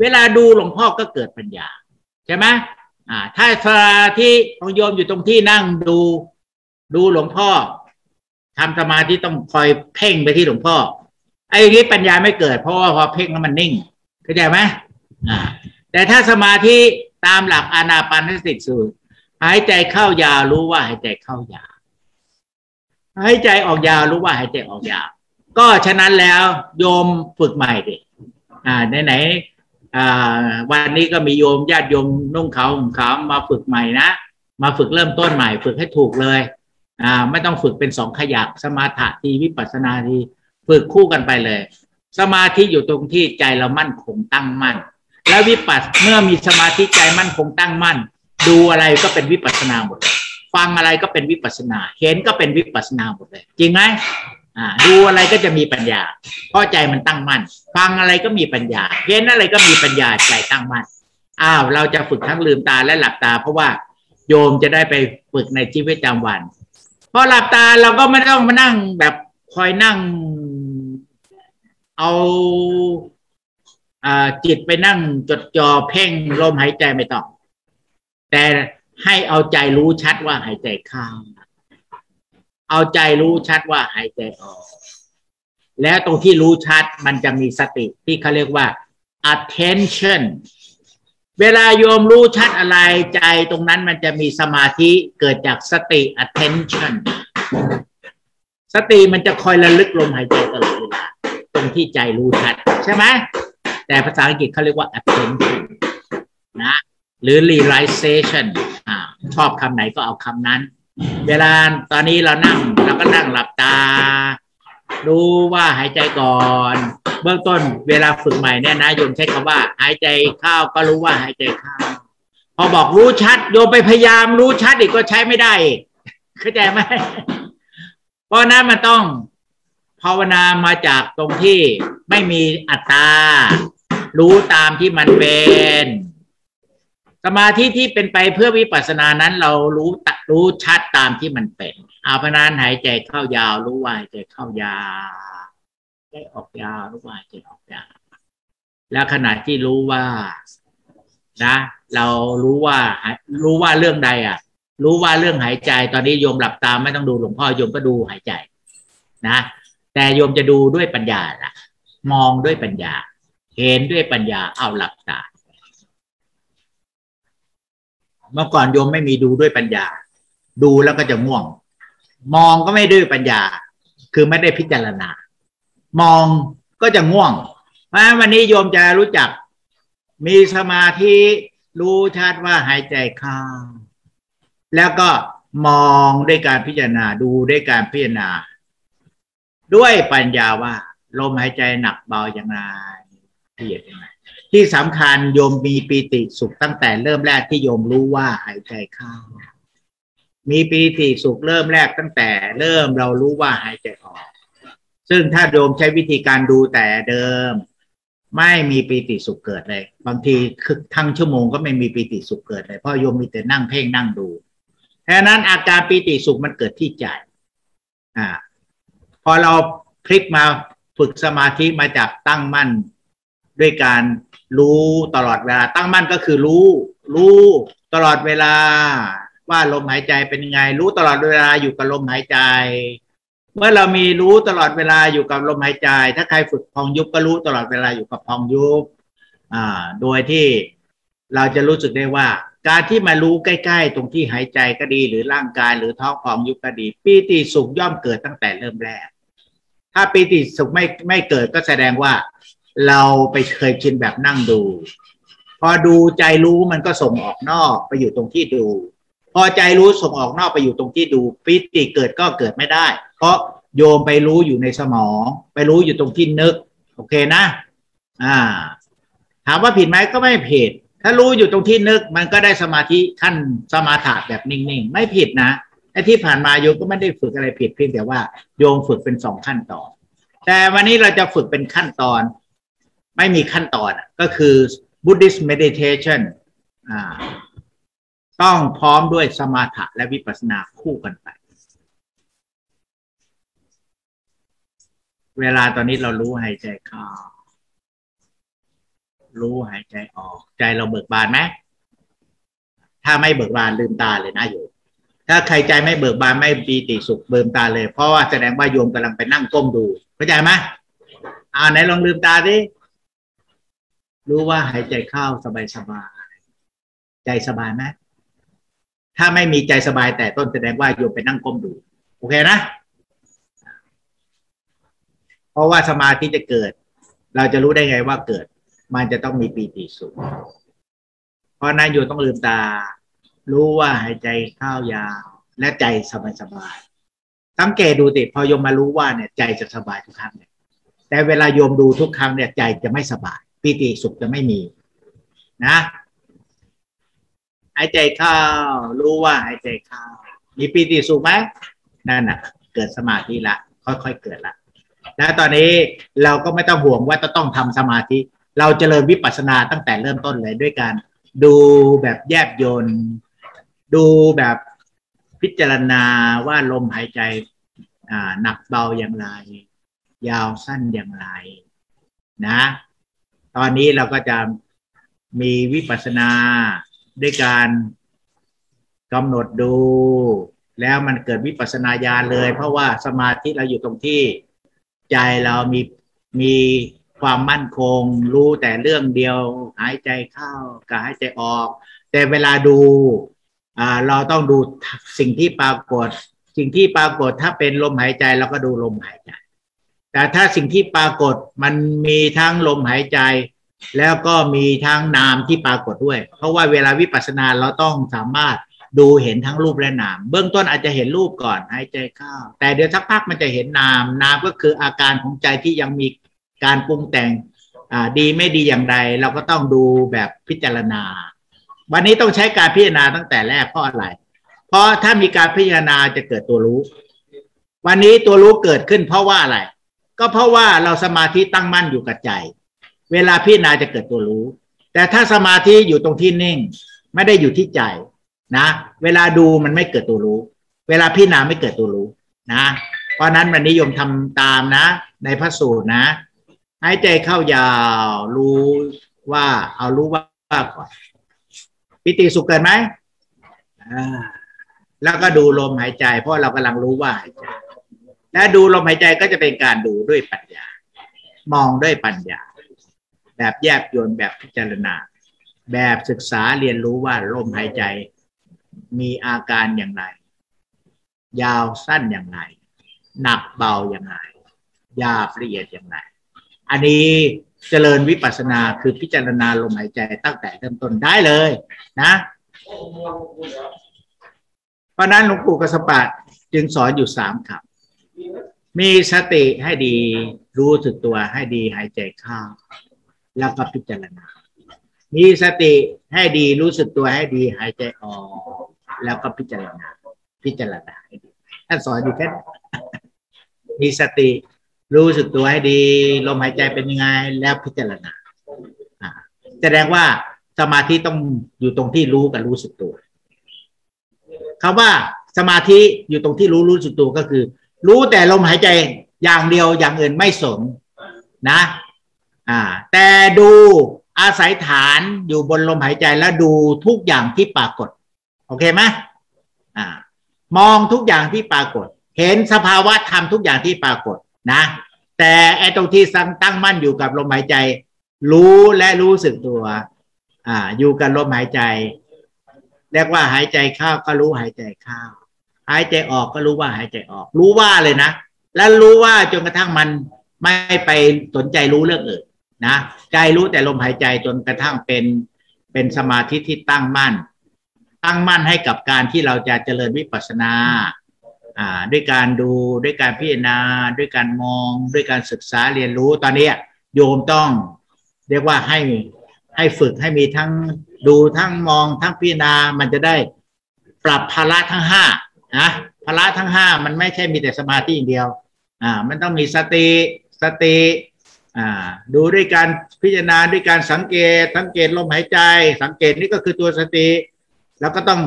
เวลาดูหลวงพ่อก็เกิดปัญญา ใช่ไหมอ่า ถ้าสมาธิของโยมอยู่ตรงที่นั่งดู ดูหลวงพ่อ ทำสมาธิต้องคอยเพ่งไปที่หลวงพ่อ ไอ้นี้ปัญญาไม่เกิด เพราะว่าพอเพ่งแล้วมันนิ่งเข้าใจไหมอ่า แต่ถ้าสมาธิตามหลักอานาปานสติสูตรหายใจเข้ายาวรู้ว่าหายใจเข้ายาวหายใจออกยาวรู้ว่าหายใจออกยาวก็ฉะนั้นแล้วโยมฝึกใหม่ดิอ่าไหนไหนอ่าวันนี้ก็มีโยมญาติโยมนุ่งขาวห่มขาวมาฝึกใหม่นะมาฝึกเริ่มต้นใหม่ ฝึกให้ถูกเลย อ่าไม่ต้องฝึกเป็นสองขยักสมาธิวิปัสนาทีฝึกคู่กันไปเลย สมาธิอยู่ตรงที่ใจเรามั่นคงตั้งมั่น แล้ววิปัสเมื่อมีสมาธิใจมั่นคงตั้งมั่น ดูอะไรก็เป็นวิปัสนาหมดเลยฟังอะไรก็เป็นวิปัสนา เห็นก็เป็นวิปัสสนาหมดเลย จริงไหมอ่าดูอะไรก็จะมีปัญญาเพราะใจมันตั้งมั่น ฟังอะไรก็มีปัญญา เห็นอะไรก็มีปัญญาใจตั้งมั่นอ้าวเราจะฝึกทั้งลืมตาและหลับตา เพราะว่าโยมจะได้ไปฝึกในชีวิตประจำวัน พอหลับตาเราก็ไม่ต้องมานั่งแบบคอยนั่ง เอาจิตไปนั่งจดจ่อเพ่งลมหายใจไม่ต้องแต่ให้เอาใจรู้ชัดว่าหายใจเข้า เอาใจรู้ชัดว่าหายใจออก แล้วตรงที่รู้ชัดมันจะมีสติที่เขาเรียกว่า attention เวลาโยมรู้ชัดอะไรใจตรงนั้นมันจะมีสมาธิเกิดจากสติ attention สติมันจะคอยระลึกลมหายใจตลอดเวลาตรงที่ใจรู้ชัด ใช่ไหมแต่ภาษาอังกฤษเขาเรียกว่า attention นะหรือ realization อชอบคำไหนก็เอาคำนั้น เวลาตอนนี้เรานั่งเราก็นั่งหลับตา รู้ว่าหายใจก่อน เบื้องต้นเวลาฝึกใหม่เนี่ยนะโยมใช้คำว่า หายใจเข้าก็รู้ว่าหายใจเข้าพอบอกรู้ชัด โยมไปพยายามรู้ชัดอีกก็ใช้ไม่ได้เข้าใจไหมเพราะนั้นมันต้องภาวนามาจากตรงที่ไม่มีอัตตา รู้ตามที่มันเป็น สมาธิที่เป็นไปเพื่อวิปัสสนานั้นเรารู้รู้ชัดตามที่มันเป็นเอาพนานหายใจเข้ายาว รู้ว่าหายใจเข้ายาว ใจออกยาวรู้ว่าหายใจออกยาวแล้วขณะที่รู้ว่า นะ เรารู้ว่ารู้ว่าเรื่องใด อะ รู้ว่าเรื่องหายใจ ตอนนี้โยมหลับตาไม่ต้องดูหลวงพ่อโยมก็ดูหายใจ นะแต่โยมจะดูด้วยปัญญาล่ะ มองด้วยปัญญา เห็นด้วยปัญญาเอาหลับตาเมื่อก่อนโยมไม่มีดูด้วยปัญญา ดูแล้วก็จะง่วง มองก็ไม่ด้วยปัญญา คือไม่ได้พิจารณา มองก็จะง่วงเพราะวันนี้โยมจะรู้จัก มีสมาธิรู้ชัดว่าหายใจเข้าแล้วก็มองด้วยการพิจารณาดูด้วยการพิจารณา ด้วยปัญญาว่า ลมหายใจหนักเบาอย่างไรละเอียดยังไงที่สำคัญโยมมีปีติสุขตั้งแต่เริ่มแรกที่โยมรู้ว่าหายใจเข้ามีปีติสุขเริ่มแรกตั้งแต่ เริ่มเรารู้ว่าหายใจออก ซึ่งถ้าโยมใช้วิธีการดูแต่เดิม ไม่มีปีติสุขเกิดเลย บางทีคือทั้งชั่วโมงก็ไม่มีปีติสุขเกิดเลยเพราะโยมมีแต่นั่งเพ่งนั่งดูเพราะนั้นอาการปีติสุขมันเกิดที่ใจอ่า พอเราพลิกมาฝึกสมาธิมาจากตั้งมั่นด้วยการรู้ตลอดเวลาตั้งมั่นก็คือรู้ รู้ตลอดเวลา ว่าลมหายใจเป็นยังไง รู้ตลอดเวลาอยู่กับลมหายใจ เมื่อเรามีรู้ตลอดเวลาอยู่กับลมหายใจ ถ้าใครฝึกพองยุบก็รู้ตลอดเวลาอยู่กับพองยุบอ่าโดยที่เราจะรู้สึกได้ว่า การที่มารู้ใกล้ ๆ ตรงที่หายใจก็ดี หรือร่างกายหรือท้องพองยุบก็ดี ปีติสุขย่อมเกิดตั้งแต่เริ่มแรก ถ้าปีติสุขไม่ไม่เกิดก็แสดงว่า เราไปเคยชินแบบนั่งดู พอดูใจรู้มันก็ส่งออกนอกไปอยู่ตรงที่ดู พอใจรู้ส่งออกนอกไปอยู่ตรงที่ดูปีติเกิดก็เกิดไม่ได้ เพราะโยมไปรู้อยู่ในสมอง ไปรู้อยู่ตรงที่นึก โอเคนะ อ่า ถามว่าผิดไหมก็ไม่ผิด ถ้ารู้อยู่ตรงที่นึก มันก็ได้สมาธิขั้นสมาธิแบบนิ่งๆ ไม่ผิดนะไอ้ที่ผ่านมาโยมก็ไม่ได้ฝึกอะไรผิดเพียงแต่ว่าโยมฝึกเป็นสองขั้นตอน แต่วันนี้เราจะฝึกเป็นขั้นตอน ไม่มีขั้นตอนก็คือ Buddhist meditation อ่า ต้องพร้อมด้วยสมาธิและวิปัสสนาคู่กันไป เวลาตอนนี้เรารู้หายใจเข้า รู้หายใจออก ใจเราเบิกบานไหมถ้าไม่เบิกบานลืมตาเลยนะโยมถ้าใครใจไม่เบิกบานไม่ปีติสุขเบิมตาเลย เพราะว่าแสดงว่าโยมกำลังไปนั่งก้มดูเข้าใจไหมอ่าไหนลองลืมตาดิรู้ว่าหายใจเข้าสบายสบายใจสบายไหม ถ้าไม่มีใจสบายแต่ต้นแสดงว่าโยมไปนั่งก้มดู โอเคนะ เพราะว่าสมาธิจะเกิด เราจะรู้ได้ไงว่าเกิด มันจะต้องมีปีติสุขเพราะนั้นโยมต้องลืมตา รู้ว่าหายใจเข้ายาว และใจสบายสบายสังเกตดูติพอโยมมารู้ว่าเนี่ย ใจจะสบายทุกครั้งเนี่ยแต่เวลาโยมดูทุกครั้งเนี่ยใจจะไม่สบายปีติสุขจะไม่มี นะ หายใจเข้า รู้ว่าหายใจเข้า มีปีติสุขไหมนั่นน่ะ เกิดสมาธิละ ค่อยๆเกิดละแล้วตอนนี้เราก็ไม่ต้องห่วงว่าจะต้องทำสมาธิ เราจเจริญวิปัสสนาตั้งแต่เริ่มต้นเลยด้วยการดูแบบแยบยนดูแบบพิจารณาว่าลมหายใจหนักเบาอย่างไร ยาวสั้นอย่างไรนะ ตอนนี้เราก็จะมีวิปัสสนา ด้วยการกำหนดดู แล้วมันเกิดวิปัสสนาญาณเลย เพราะว่าสมาธิเราอยู่ตรงที่ใจเรามีมีความมั่นคง รู้แต่เรื่องเดียว หายใจเข้ากับหายใจออก แต่เวลาดูอ่าเราต้องดูสิ่งที่ปรากฏ สิ่งที่ปรากฏถ้าเป็นลมหายใจเราก็ดูลมหายใจ แต่ถ้าสิ่งที่ปรากฏมันมีทั้งลมหายใจ แล้วก็มีทั้งนามที่ปรากฏด้วย เพราะว่าเวลาวิปัสสนาเราต้องสามารถดูเห็นทั้งรูปและนาม เบื้องต้นอาจจะเห็นรูปก่อนหายใจเข้า แต่เดี๋ยวสักพักมันจะเห็นนาม นามก็คืออาการของใจที่ยังมีการปรุงแต่งดีไม่ดีอย่างไรเราก็ต้องดูแบบพิจารณา วันนี้ต้องใช้การพิจารณาตั้งแต่แรกเพราะอะไร เพราะถ้ามีการพิจารณาจะเกิดตัวรู้ วันนี้ตัวรู้เกิดขึ้นเพราะว่าอะไร ก็เพราะว่าเราสมาธิตั้งมั่นอยู่กับใจ เวลาพิจารณาจะเกิดตัวรู้ แต่ถ้าสมาธิอยู่ตรงที่นิ่ง ไม่ได้อยู่ที่ใจนะ เวลาดูมันไม่เกิดตัวรู้ เวลาพิจารณาไม่เกิดตัวรู้นะ เพราะนั้นวันนิยมทำตามนะ ในพระสูตรนะหายใจเข้ายาวรู้ว่าเอารู้ว่าก่อนปิติสุขเกิดไหมแล้วก็ดูลมหายใจ เพราะเรากำลังรู้ว่าหายใจและดูลมหายใจก็จะเป็นการดูด้วยปัญญา มองด้วยปัญญา แบบแยบยนแบบพิจารณา แบบศึกษาเรียนรู้ว่าลมหายใจมีอาการอย่างไร ยาวสั้นอย่างไร หนักเบาอย่างไรยาละเอียดอย่างไร อันนี้เจริญวิปัสสนาคือพิจารณาลมหายใจตั้งแต่เริ่มต้นได้เลยนะ เพราะนั้นหลวงปู่กสปะจึงสอนอยู่สามคำมีสติให้ดีรู้สึกตัวให้ดีหายใจเข้า แล้วก็พิจารณา มีสติให้ดีรู้สึกตัวให้ดี หายใจออก แล้วก็พิจารณา พิจารณาให้ดีท่านสอนอยู่แค่มีสติรู้สึกตัวให้ดี ลมหายใจเป็นยังไง แล้วพิจารณาแสดงว่าสมาธิต้องอยู่ตรงที่รู้กับรู้สึกตัวคำว่าสมาธิอยู่ตรงที่รู้รู้สึกตัวก็คือ รู้แต่ลมหายใจอย่างเดียวอย่างอื่นไม่สนนะ อ่าแต่ดูอาศัยฐานอยู่บนลมหายใจแล้วดูทุกอย่างที่ปรากฏ โอเคไหมอ่ามองทุกอย่างที่ปรากฏ เห็นสภาวะธรรมทุกอย่างที่ปรากฏนะ แต่ไอ้ตรงที่ตั้งมั่นอยู่กับลมหายใจ รู้และรู้สึกตัว อ่า อยู่กับลมหายใจ เรียกว่าหายใจเข้าก็รู้หายใจเข้าหายใจออกก็รู้ว่าหายใจออก รู้ว่าเลยนะ แล้วรู้ว่าจนกระทั่งมันไม่ไปสนใจรู้เรื่องอื่น นะใจรู้แต่ลมหายใจจนกระทั่งเป็นเป็นสมาธิที่ตั้งมั่น ตั้งมั่นให้กับการที่เราจะเจริญวิปัสสนาอ่าด้วยการดูด้วยการพิจารณา ด้วยการมอง ด้วยการศึกษาเรียนรู้ตอนนี้โยมต้อง เรียกว่าให้ให้ฝึกให้มีทั้งดูทั้งมองทั้งพิจารณา มันจะได้ปรับภาระทั้งห้านะภาระทั้งห้ามันไม่ใช่มีแต่สมาธิอย่างเดียว อ่า มันต้องมีสติสติ ดูด้วยการพิจารณาด้วยการสังเกต สังเกตลมหายใจ สังเกตนี่ก็คือตัวสติ แล้วก็ต้อง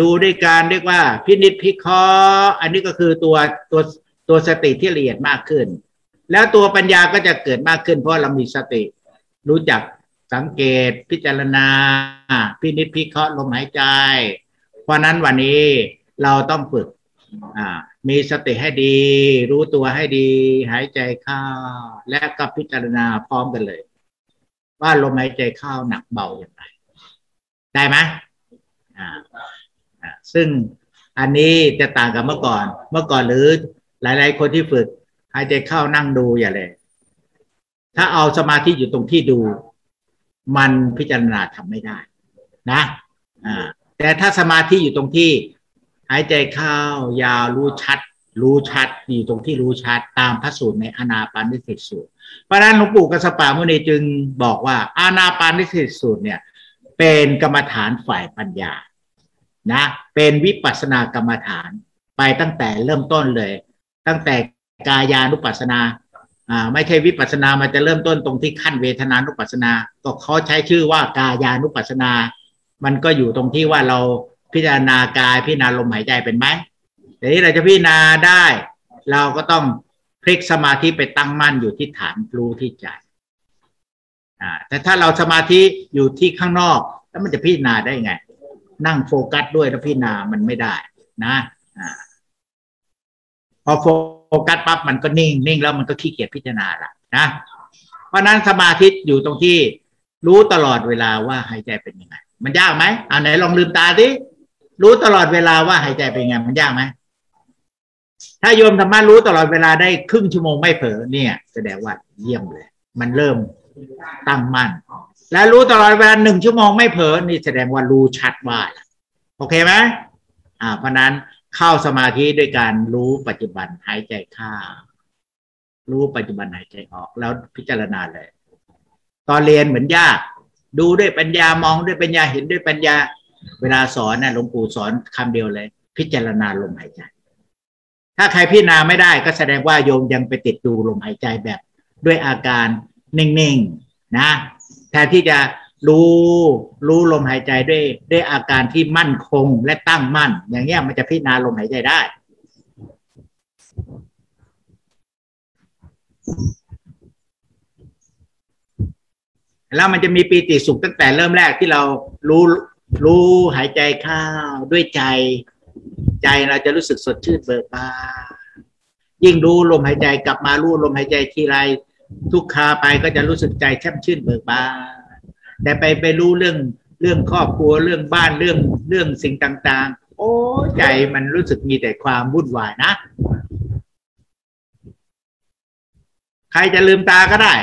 ดูด้วยการเรียกว่า พินิจพิเคราะห์อันนี้ก็คือตัวตัวตัวสติที่ละเอียดมากขึ้น แล้วตัวปัญญาก็จะเกิดมากขึ้น เพราะเรามีสติ รู้จักสังเกตพิจารณา พินิจพิเคราะห์ลมหายใจ เพราะนั้นวันนี้เราต้องฝึกอ่า มีสติให้ดี รู้ตัวให้ดี หายใจเข้า และก็พิจารณาพร้อมกันเลย ว่าลมหายใจเข้าหนักเบาอย่างไร ได้ไหมอ่าซึ่งอันนี้จะต่างกับเมื่อก่อน เมื่อก่อนหรือหลาย ๆ คนที่ฝึก หายใจเข้านั่งดูอย่าเลย ถ้าเอาสมาธิอยู่ตรงที่ดู มันพิจารณาทำไม่ได้ นะ อ่า แต่ถ้าสมาธิอยู่ตรงที่ หายใจเข้ายาวรู้ชัด รู้ชัดอยู่ตรงที่รู้ชัดตามพระสูตรในอนาปานิสติสูตร เพราะนั้นหลวงปู่กสปามุนีจึงบอกว่าอานาปานิสติสูตรเนี่ย เป็นกรรมฐานฝ่ายปัญญานะเป็นวิปัสสนากรรมฐานไปตั้งแต่เริ่มต้นเลย ตั้งแต่กายานุปัสสนาอ่าไม่ใช่วิปัสสนามันจะเริ่มต้นตรงที่ขั้นเวทนานุปัสสนา ก็เขาใช้ชื่อว่ากายานุปัสสนา มันก็อยู่ตรงที่ว่าเรา พิจารณากายพิจารณาลมหายใจเป็นไหมแต่นี้เราจะพิจารณาได้ เราก็ต้องพลิกสมาธิไปตั้งมั่นอยู่ที่ฐานรู้ที่ใจอ่าแต่ถ้าเราสมาธิอยู่ที่ข้างนอก แล้วมันจะพิจารณาได้ไง นั่งโฟกัสด้วยแล้วพิจารณามันไม่ได้ นะอ่าพอโฟกัสปั๊บมันก็นิ่งนิ่งแล้วมันก็ขี้เกียจพิจารณาละนะเพราะนั้นสมาธิอยู่ตรงที่รู้ตลอดเวลาว่าหายใจเป็นยังไง มันยากไหมเอาไหนลองลืมตาดิ รู้ตลอดเวลาว่าหายใจเป็นไงมันยากไหมถ้าโยมธรรมะรู้ตลอดเวลาได้ครึ่งชั่วโมงไม่เผลอเนี่ย แสดงว่าเยี่ยมเลย มันเริ่มตั้งมั่น และรู้ตลอดเวลาหนึ่งชั่วโมงไม่เผลอนี่แสดงว่ารู้ชัดว่าโอเคไหมอ่า เพราะนั้นเข้าสมาธิด้วยการรู้ปัจจุบันหายใจเข้ารู้ปัจจุบันหายใจออก แล้วพิจารณาเลย ตอนเรียนเหมือนยาก ดูด้วยปัญญามองด้วยปัญญาเห็นด้วยปัญญา เวลาสอนนะหลวงปู่สอนคำเดียวเลย พิจารณาลมหายใจ ถ้าใครพิจารณาไม่ได้ก็แสดงว่าโยมยังไปติดดูลมหายใจแบบ ด้วยอาการนิ่งๆนะแทนที่จะรู้รู้ลมหายใจด้วยด้วยอาการที่มั่นคงและตั้งมั่น อย่างเงี้ยมันจะพิจารณาลมหายใจได้แล้วมันจะมีปีติสุขตั้งแต่เริ่มแรกที่เรารู้ รู้หายใจเข้าด้วยใจ ใจเราจะรู้สึกสดชื่นเบิกบานยิ่งรู้ลมหายใจกลับมารู้ลมหายใจทีไร ทุกคาไปก็จะรู้สึกใจแช่มชื่นเบิกบานแต่ไปไปรู้เรื่องเรื่องครอบครัวเรื่องบ้านเรื่องเรื่องสิ่งต่าง ๆ โอ้ใจมันรู้สึกมีแต่ความวุ่นวายนะ ใครจะลืมตาก็ได้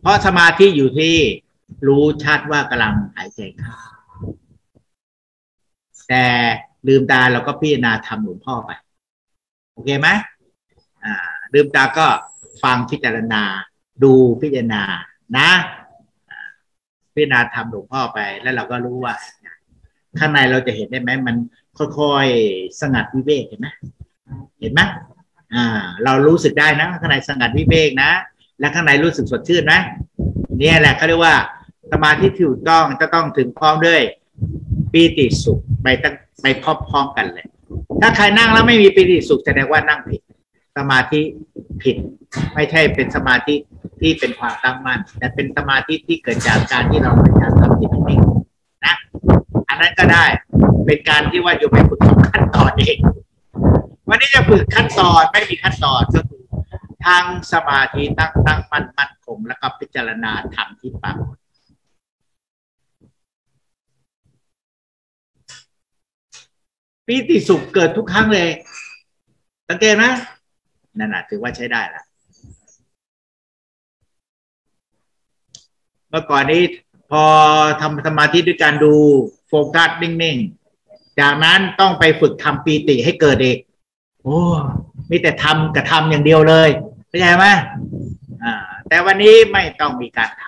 เพราะสมาธิอยู่ที่ รู้ชัดว่ากำลังหายใจเข้า แต่ลืมตาเราก็พิจารณาทำหลวงพ่อไป โอเคไหมอ่า ลืมตาก็ฟังพิจารณา ดูพิจารณา นะพิจารณาทำหลวงพ่อไป แล้วเราก็รู้ว่า ข้างในเราจะเห็นได้ไหมมันค่อยๆสงัดวิเวกเห็นไหมเห็นไหมอ่า เรารู้สึกได้นะข้างในสงัดวิเวกนะและข้างในรู้สึกสดชื่นไหมเนี่ยแหละเขาเรียกว่าสมาธิที่ถูกต้องจะต้องถึงพร้อมด้วย ปีติสุขไปตั้งไปพร้อมๆกันเลย ถ้าใครนั่งแล้วไม่มีปีติสุขแสดงว่านั่งผิด สมาธิผิด ไม่ใช่เป็นสมาธิที่เป็นความตั้งมั่นแต่เป็นสมาธิที่เกิดจากการที่เราพยายามทำจิตนิ่งนะอันนั้นก็ได้เป็นการที่ว่าอยู่ไปฝึกขั้นตอนเองวันนี้จะฝึกขั้นตอนไม่มีขั้นตอนก็คือทางสมาธิตั้งตั้งมั่นมั่นคงแล้วก็พิจารณาธรรมที่ปรากฏ ปีติสุขเกิดทุกครั้งเลยสังเกตไหมนั่นนะถือว่าใช้ได้ละเมื่อก่อนนี้พอทำสมาธิด้วยการดูโฟกัสนิ่งๆ จากนั้นต้องไปฝึกทำปีติให้เกิดเองโอ้มีแต่ทำกับทำอย่างเดียวเลยเข้าใจไหมอ่า แต่วันนี้ไม่ต้องมีการท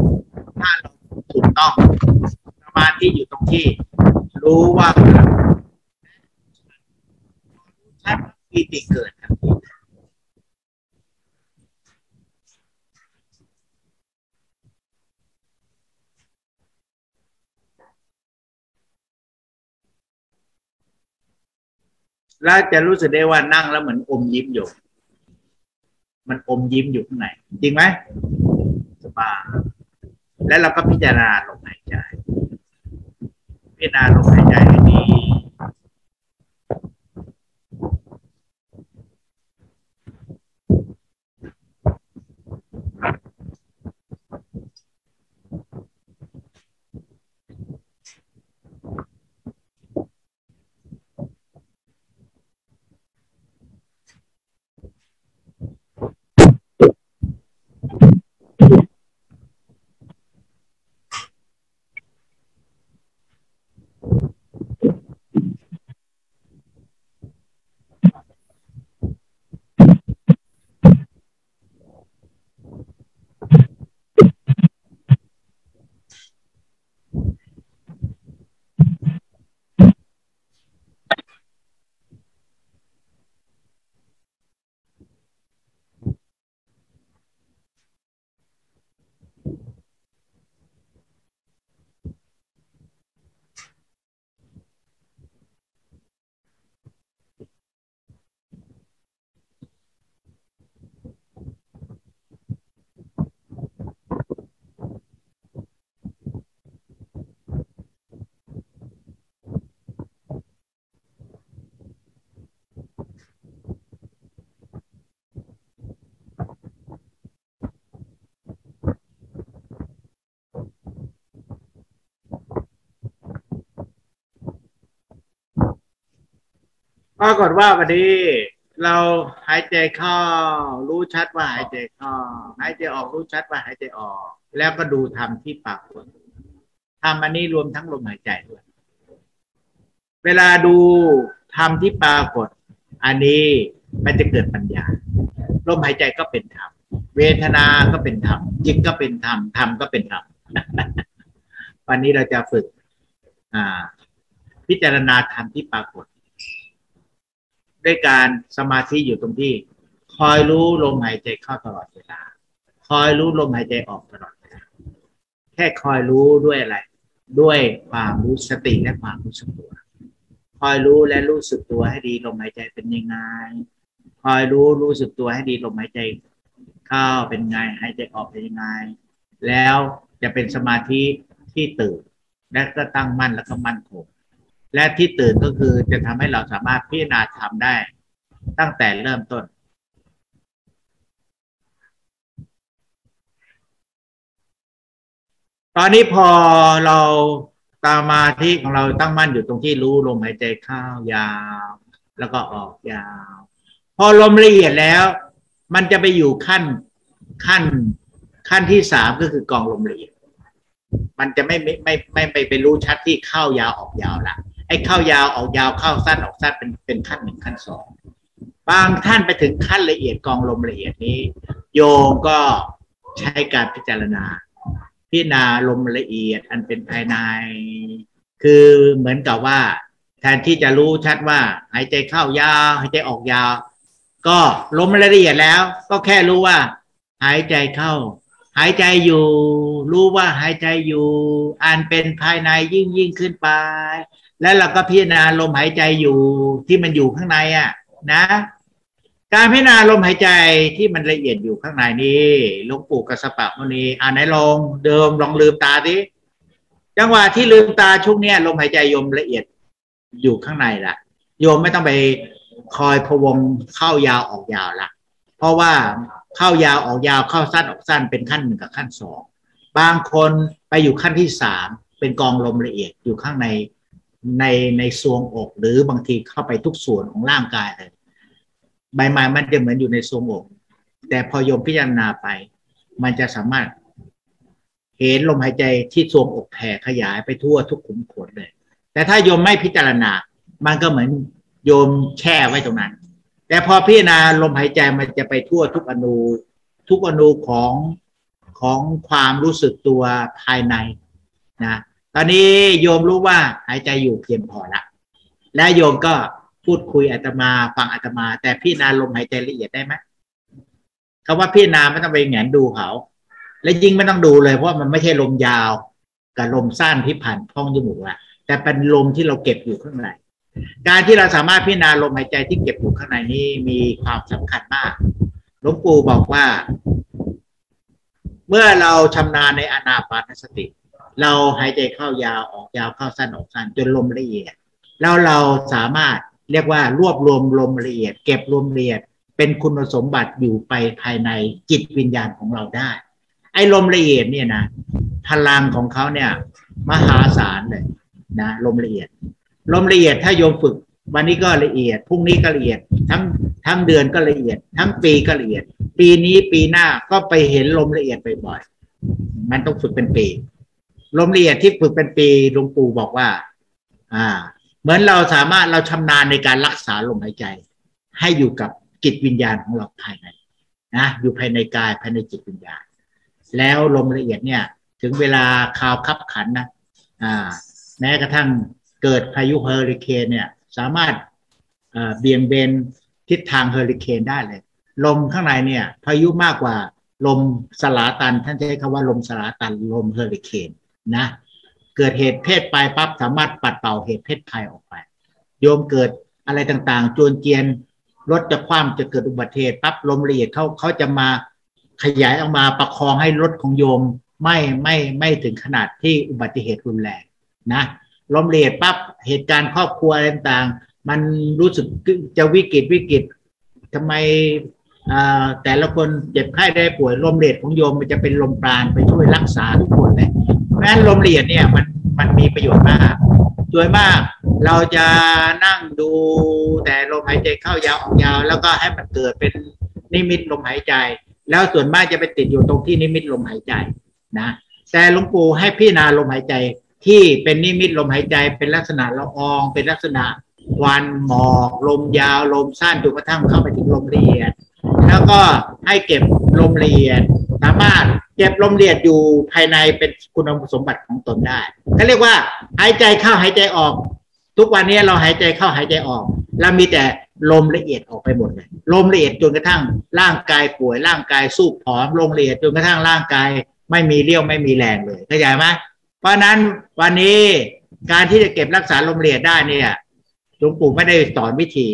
ำถ้าเราถูกต้องสมาธิอยู่ตรงที่ รู้ว่า ชัดปีติเกิดครับแล้วจะรู้สึกได้ว่านั่งแล้วเหมือนอมยิ้มอยู่ มันอมยิ้มอยู่ข้างในจริงไหมสบายแล้วเราก็พิจารณาลมหายใจ พิจารณาลมหายใจให้ดี ปรากฏว่าวันนี้เราหายใจเข้า รู้ชัดว่าหายใจเข้าหายใจออกรู้ชัดว่าหายใจออก แล้วก็ดูทำที่ปากคนทำอันนี้รวมทั้งลมหายใจด้วยเวลาดูทำที่ปรากฏ อันนี้มันจะเกิดปัญญาลมหายใจก็เป็นธรรมเวทนา ก็เป็นธรรมจิตก็เป็นธรรมธรรมก็เป็นธรรมวันนี้เราจะฝึก อ่า พิจารณาธรรมที่ปรากฏ ด้วยการสมาธิอยู่ตรงที่ คอยรู้ลมหายใจเข้าตลอดเวลา คอยรู้ลมหายใจออกตลอดเวลาแค่คอยรู้ด้วยอะไร ด้วยความรู้สติและความรู้สึกตัว คอยรู้และรู้สึกตัวให้ดีลมหายใจเป็นยังไง คอยรู้รู้สึกตัวให้ดีลมหายใจเข้าเป็นไงหายใจออกเป็นยังไง แล้วจะเป็นสมาธิที่ตื่นและก็ตั้งมั่นแล้วก็มั่นคง และที่ตื่นก็คือจะทำให้เราสามารถพิจารณาทำได้ ตั้งแต่เริ่มต้น ตอนนี้พอเราตามาที่ของเราตั้งมั่นอยู่ตรงที่รู้ลมหายใจเข้ายาว แล้วก็ออกยาว พอลมละเอียดแล้ว มันจะไปอยู่ขั้นขั้นขั้นที่สามก็คือกองลมละเอียดมันจะไม่ไม่ไม่ไม่ไปไปรู้ชัดที่เข้ายาวออกยาวละ ไอ้เข้ายาวออกยาวเข้าสั้นออกสั้นเป็นเป็นขั้นหนึ่งขั้นสองบางท่านไปถึงขั้นละเอียดกองลมละเอียดนี้ โยงก็ใช้การพิจารณา พิจารณาลมละเอียดอันเป็นภายใน คือเหมือนกับว่า แทนที่จะรู้ชัดว่าหายใจเข้ายาวหายใจออกยาว ก็ลมละเอียดแล้ว ก็แค่รู้ว่า หายใจเข้า หายใจอยู่ รู้ว่าหายใจอยู่ อันเป็นภายในยิ่งยิ่งขึ้นไป แล้วเราก็พิจารณาลมหายใจอยู่ที่มันอยู่ข้างในอะ นะ การพิจารณาลมหายใจที่มันละเอียดอยู่ข้างในนี้หลวงปู่กสปะมุนีอ่านไหนลองเดิมลองลืมตาดิจังหวะที่ลืมตาช่วงเนี้ยลมหายใจโยมละเอียดอยู่ข้างในละโยมไม่ต้องไปคอยพวงเข้ายาวออกยาวละเพราะว่าเข้ายาวออกยาวเข้าสั้นออกสั้นเป็นขั้นหนึ่งกับขั้นสองบางคนไปอยู่ขั้นที่สามเป็นกองลมละเอียดอยู่ข้างใน ในในซวงอก หรือบางทีเข้าไปทุกส่วนของร่างกายเลยใบไม้มันจะเหมือนอยู่ในซวงอก แต่พอโยมพิจารณาไป มันจะสามารถเห็นลมหายใจที่ซวงอกแผ่ขยายไปทั่วทุกขุมขนเลย แต่ถ้าโยมไม่พิจารณา มันก็เหมือนโยมแช่ไว้ตรงนั้น แต่พอพิจารณาลมหายใจมันจะไปทั่วทุกอนูทุกอนูของของความรู้สึกตัวภายในนะ อนนี้โยมรู้ว่าหายใจอยู่เพียงพอละและโยมก็พูดคุยอาตมาฟังอาตมา แต่พี่นาลมหายใจละเอียดได้ไหมคำว่าพี่นาไม่ต้องไปแงนดูเขา และยิ่งไม่ต้องดูเลย เพราะมันไม่ใช่ลมยาวกับลมสั้นที่ผ่านท้องจมูกอะแต่เป็นลมที่เราเก็บอยู่ข้างในการที่เราสามารถพิจารณาลมหายใจที่เก็บอยู่ข้างในนี้มีความสำคัญมากหลวงปู่บอกว่า เมื่อเราชำนาญในอนาปานสติ เราหายใจเข้ายาวออกยาวเข้าสั้นออกสั้นจนลมละเอียด แล้วเราสามารถเรียกว่ารวบรวมลมละเอียด เก็บลมละเอียด เป็นคุณสมบัติอยู่ไปภายในจิตวิญญาณของเราได้ ไอ้ลมละเอียดเนี่ยนะพลังของเขาเนี่ย มหาศาลเลยนะลมละเอียด ลมละเอียดถ้าโยมฝึก วันนี้ก็ละเอียดพรุ่งนี้ก็ละเอียด ทั้งทั้งเดือนก็ละเอียด ทั้งปีก็ละเอียด ปีนี้ปีหน้าก็ไปเห็นลมละเอียดบ่อยๆมันต้องฝึกเป็นปี ลมละเอียดที่ฝึกเป็นปีหลวงปู่บอกว่า อ่า เหมือนเราสามารถเราชำนาญในการรักษาลมหายใจ ให้อยู่กับจิตวิญญาณของเราภายในนะอยู่ภายในกายภายในจิตวิญญาณ แล้วลมละเอียดเนี่ย ถึงเวลาข่าวคับขันนะอ่า แม้กระทั่งเกิดพายุเฮอริเคนเนี่ย สามารถเบี่ยงเบนทิศทางเฮอริเคนได้เลย ลมข้างในเนี่ย พายุมากกว่าลมสลาตัน ท่านใช้คำว่าลมสลาตัน ลมเฮอริเคน นะ เกิดเหตุเพศไปปั๊บสามารถปัดเป่าเหตุเพศภัยออกไป โยมเกิดอะไรต่างๆ จวนเจียนรถจะคว่ำจะเกิดอุบัติเหตุปั๊บลมละเอียดเขาเขาจะมาขยายออกมาประคองให้รถของโยมไม่ไม่ไม่ถึงขนาดที่อุบัติเหตุรุนแรงนะลมละเอียดปั๊บเหตุการณ์ครอบครัวอะไรต่างๆ มันรู้สึกจะวิกฤตวิกฤตทำไมแต่ละคนเจ็บไข้ได้ป่วยลมเลียดของโยมมันจะเป็นลมปราณไปช่วยรักษาทุกคน นั้นลมเลียดเนี่ยมันมันมีประโยชน์มากโดยมากเราจะนั่งดูแต่ลมหายใจเข้ายาวออกยาว แล้วก็ให้มันเกิดเป็นนิมิตลมหายใจ แล้วส่วนมากจะไปติดอยู่ตรงที่นิมิตลมหายใจนะแต่หลวงปู่ให้พี่นาลมหายใจที่เป็นนิมิตลมหายใจเป็นลักษณะละออง เป็นลักษณะวันหมอก ลมยาว ลมสั้นจนกระทั่งเข้าไปถึงลมละเอียด แล้วก็ให้เก็บลมละเอียดสามารถเก็บลมละเอียดอยู่ภายในเป็นคุณสมบัติของตนได้เขาเรียกว่าหายใจเข้าหายใจออก ทุกวันนี้เราหายใจเข้าหายใจออกแล้วมีแต่ลมละเอียดออกไปหมดเลยลมละเอียดจนกระทั่ง ร่างกายป่วยร่างกายสู้ผอมลมละเอียดจนกระทั่งร่างกาย ไม่มีเรี่ยวไม่มีแรงเลยเข้าใจไหมเพราะนั้นวันนี้การที่จะเก็บรักษาลมละเอียดได้เนี่ยหลวงปู่ไม่ได้สอนวิธี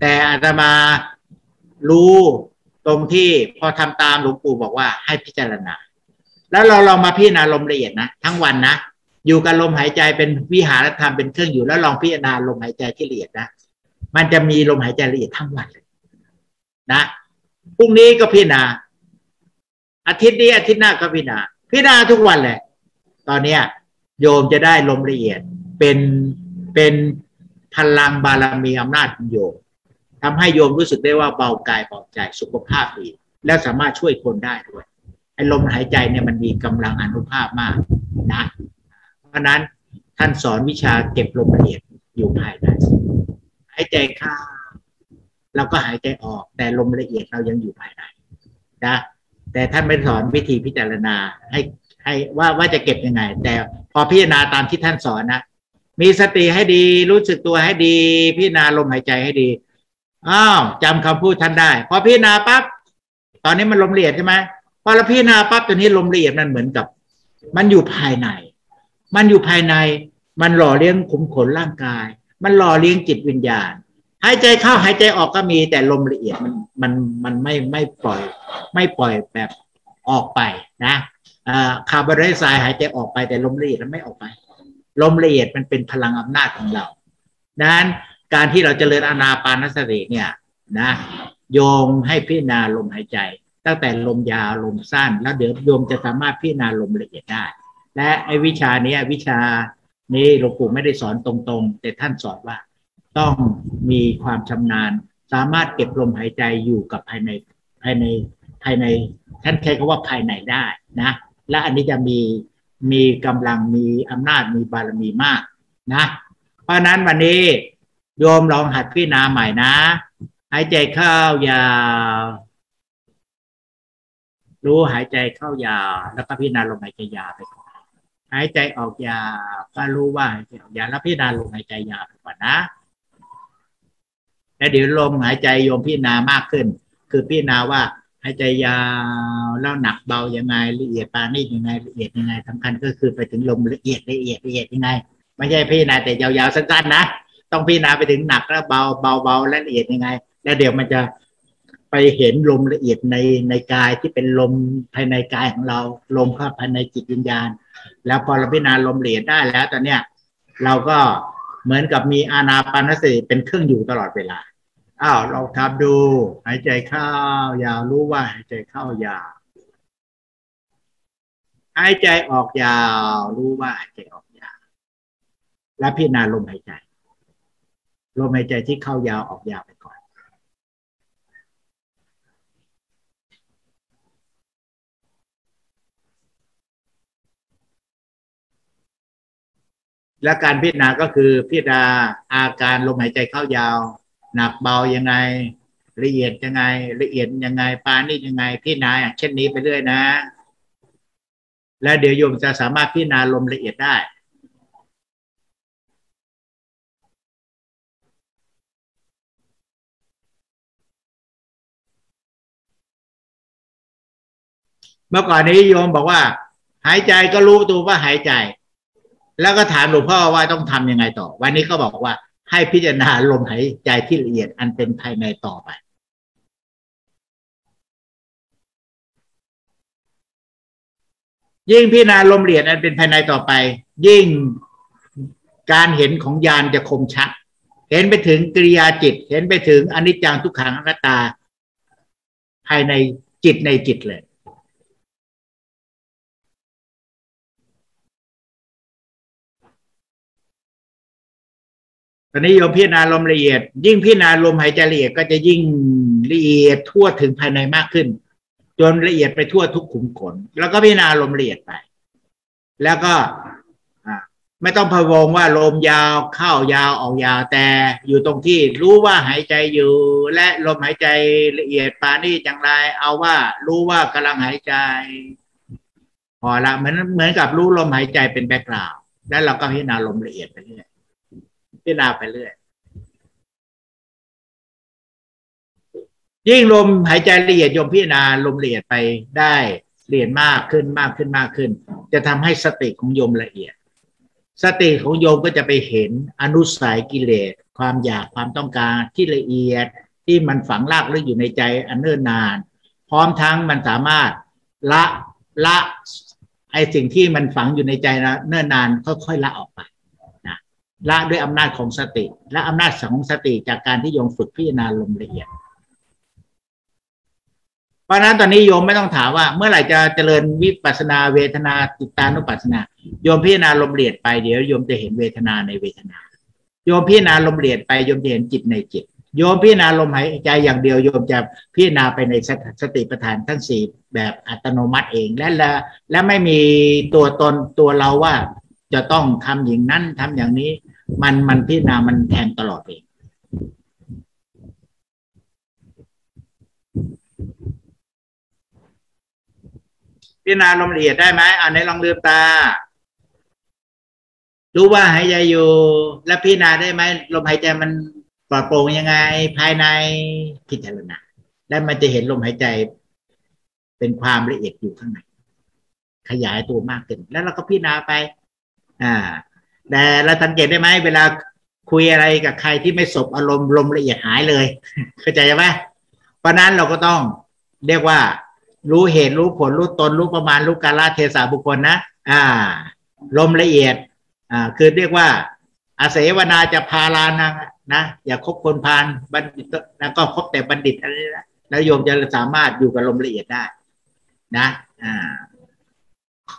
แต่อาตมารู้ ตรงที่พอทำตามหลวงปู่บอกว่าให้พิจารณา แล้วเราลองมาพิจารณาลมละเอียดนะทั้งวันนะอยู่กับลมหายใจเป็นวิหารธรรมเป็นเครื่องอยู่แล้วลองพิจารณาลมหายใจที่ละเอียดนะมันจะมีลมหายใจละเอียดทั้งวันเลยนะพรุ่งนี้ก็พิจารณาอาทิตย์นี้อาทิตย์หน้าก็พิจารณาพิจารณาทุกวันแหละตอนเนี้ย โยมจะได้ลมละเอียดเป็นเป็นพลังบารมีอำนาจโยม ทำให้โยมรู้สึกได้ว่าเบากายเบาใจสุขภาพดีและสามารถช่วยคนได้ด้วยไอ้ลมหายใจเนี่ยมันมีกำลังอนุภาพมากนะเพราะนั้นท่านสอนวิชาเก็บลมละเอียดอยู่ภายในหายใจเข้าเราก็หายใจออก แต่ลมละเอียดเรายังอยู่ภายในนะแต่ท่านไม่สอนวิธีพิจารณาให้ให้ว่าว่าจะเก็บยังไง แต่พอพิจารณาตามที่ท่านสอนนะมีสติให้ดีรู้สึกตัวให้ดี พิจารณาลมหายใจให้ดี อ้าวจำคำพูดท่านได้ พอพิจารณาปั๊บตอนนี้มันลมละเอียดใช่ไหมพอเราพิจารณาปั๊บตัวนี้ลมละเอียดมันเหมือนกับ มันอยู่ภายใน มันอยู่ภายใน มันหล่อเลี้ยงขุมขนร่างกาย มันหล่อเลี้ยงจิตวิญญาณ หายใจเข้าหายใจออกก็มีแต่ลมละเอียดมันมันมันไม่ไม่ปล่อย ไม่ปล่อยแบบออกไปนะคาร์บอนไดออกไซด์หายใจออกไปแต่ลมละเอียดมันไม่ออกไป ลมละเอียดมันเป็นพลังอำนาจของเรานั้น การที่เราจเจริญอานาปานสติเนี่ยนะโยมให้พิจารณาลมหายใจ ตั้งแต่ลมยาวลมสั้น แล้วเดี๋ยวโยมจะสามารถพิจารณาลมละเอียดได้ และไอ้วิชานี้วิชานี้หลวงปู่ไม่ได้สอนตรงๆ แต่ท่านสอนว่า ต้องมีความชำนาญ สามารถเก็บลมหายใจอยู่กับภายในภายในภายในท่านใช้คาว่าภายในได้นะและอันนี้จะมีมีกำลังมีอำนาจมีบารมีมากนะ เพราะนั้นวันนี้ โยมลองหัดพิจารณาใหม่นะหายใจเข้ายาวรู้หายใจเข้ายาวแล้วก็พิจารณาลมหายใจยาวไปก่อนหายใจออกยาวก็รู้ว่าหายใจออกยาวแล้วพิจารณาลมหายใจยาวไปก่อนนะแล้วเดี๋ยวลมหายใจโยมพิจารณามากขึ้น คือพิจารณาว่าหายใจยาวแล้วหนักเบายังไงละเอียดปานี่ยังไงละเอียดยังไงสำคัญก็คือไปถึงลมละเอียดละเอียดละเอียดยังไง ไม่ใช่พิจารณาแต่ยาวๆสั้นๆนะ ต้องพิจารณาไปถึงหนักแล้วเบาเบาเบาและละเอียดยังไง แล้วเดี๋ยวมันจะไปเห็นลมละเอียดในในกายที่เป็นลมภายในกายของเราลมเข้าภายในจิตวิญญาณ แล้วพอเราพิจารณาลมละเอียดได้แล้วตอนเนี้ยเราก็เหมือนกับมีอานาปานสติเป็นเครื่องอยู่ตลอดเวลาอ้าวเราทำดู หายใจเข้ายาวรู้ว่าหายใจเข้ายาวหายใจออกยาว รู้ว่าหายใจออกยาวและพิจารณาลมหายใจ ลมหายใจที่เข้ายาวออกยาวไปก่อน และการพิจารณาก็คือพิจารณาอาการลมหายใจเข้ายาว หนักเบายังไง ละเอียดยังไง ละเอียดยังไงปานี่ยังไงพิจารณาเช่นนี้ไปเรื่อยนะ และเดี๋ยวโยมจะสามารถพิจารณาลมละเอียดได้ เมื่อก่อนนี้โยมบอกว่า หายใจก็รู้ตัวว่าหายใจ แล้วก็ถามหลวงพ่อว่าต้องทํำยังไงต่อ วันนี้ก็บอกว่าให้พิจารณาลมหายใจที่ละเอียดอันเป็นภายในต่อไป ยิ่งพิจารณาลมละเอียดอันเป็นภายในต่อไป ยิ่งการเห็นของญาณจะคมชัด เห็นไปถึงกิริยาจิต เห็นไปถึงอนิจจังทุกขังอนัตตา ภายในจิตในจิตเลย อนนี้โยมพิจารณาลมละเอียด ยิ่งพิจารณาลมหายใจละเอียดก็จะยิ่งละเอียดทั่วถึงภายในมากขึ้น จนละเอียดไปทั่วทุกขุมขน แล้วก็พิจารณาลมละเอียดไป แล้วก็ไม่ต้องพะวงว่าลมยาวเข้ายาวออกยาวแต่อยู่ตรงที่รู้ว่าหายใจอยู่ และลมหายใจละเอียดปานี่จังไรเอาว่า รู้ว่ากำลังหายใจพอละเหมือนเหมือนกับรู้ลมหายใจเป็นแบ็กกราวด์แล้วเราก็พิจารณาลมละเอียดไปเรื่อย พิจารณาไปเรื่อย ยิ่งลมหายใจละเอียดยมพิจารณาลมละเอียดไปได้ละเอียดมากขึ้นมากขึ้นมากขึ้น จะทำให้สติของโยมละเอียด สติของโยมก็จะไปเห็นอนุสัยกิเลส ความอยากความต้องการที่ละเอียดที่มันฝังรากลึกอยู่ในใจอันเนิ่นนาน พร้อมทั้งมันสามารถละละไอสิ่งที่มันฝังอยู่ในใจนะเนิ่นนานค่อยๆละออกไป ละด้วยอำนาจของสติ และอำนาจของสติจากการที่โยมฝึกพิจารณาลมละเอียด เพราะนั้นตอนนี้โยมไม่ต้องถามว่า เมื่อไหร่จะเจริญวิปัสนาเวทนาติตานุปัสนา โยมพิจารณาลมเลียดไปเดี๋ยวโยมจะเห็นเวทนาในเวทนา โยมพิจารณาลมเลียดไปโยมจะเห็นจิตในจิต โยมพิจารณาลมหายใจอย่างเดียวโยมจะพิจารณาไปในสติปัฏฐานทั้งสี่แบบอัตโนมัติเองและและและไม่มีตัวตนตัวเราว่าจะต้องทำอย่างนั้นทำอย่างนี้ มันมันพิจารณามันแทนตลอดเองพิจารณาลมละเอียดได้ไหมอ่านในลองลืมตา รู้ว่าหายใจอยู่ แล้วพิจารณาได้ไหมลมหายใจมันปลอดโปร่งยังไง ภายในพิจารณาแล้วมันจะเห็นลมหายใจเป็นความละเอียดอยู่ข้างในขยายตัวมากขึ้น แล้วเราก็พิจารณาไป อ่า แต่เราสังเกตได้ไหมเวลาคุยอะไรกับใครที่ไม่สบอารมณ์ลมละเอียดหายเลยเข้าใจไหมเพราะนั้นเราก็ต้องเรียกว่า รู้เหตุรู้ผลรู้ตนรู้ประมาณรู้กาลเทศะบุคคลนะอ่า ลมละเอียด อ่า คือเรียกว่า อาศัยวนาจะพาลานังนะอย่าคบคนพาลบัณฑิตแล้วก็คบแต่บัณฑิตอะไรนะแล้วโยมจะสามารถอยู่กับลมละเอียดได้ นะ อ่า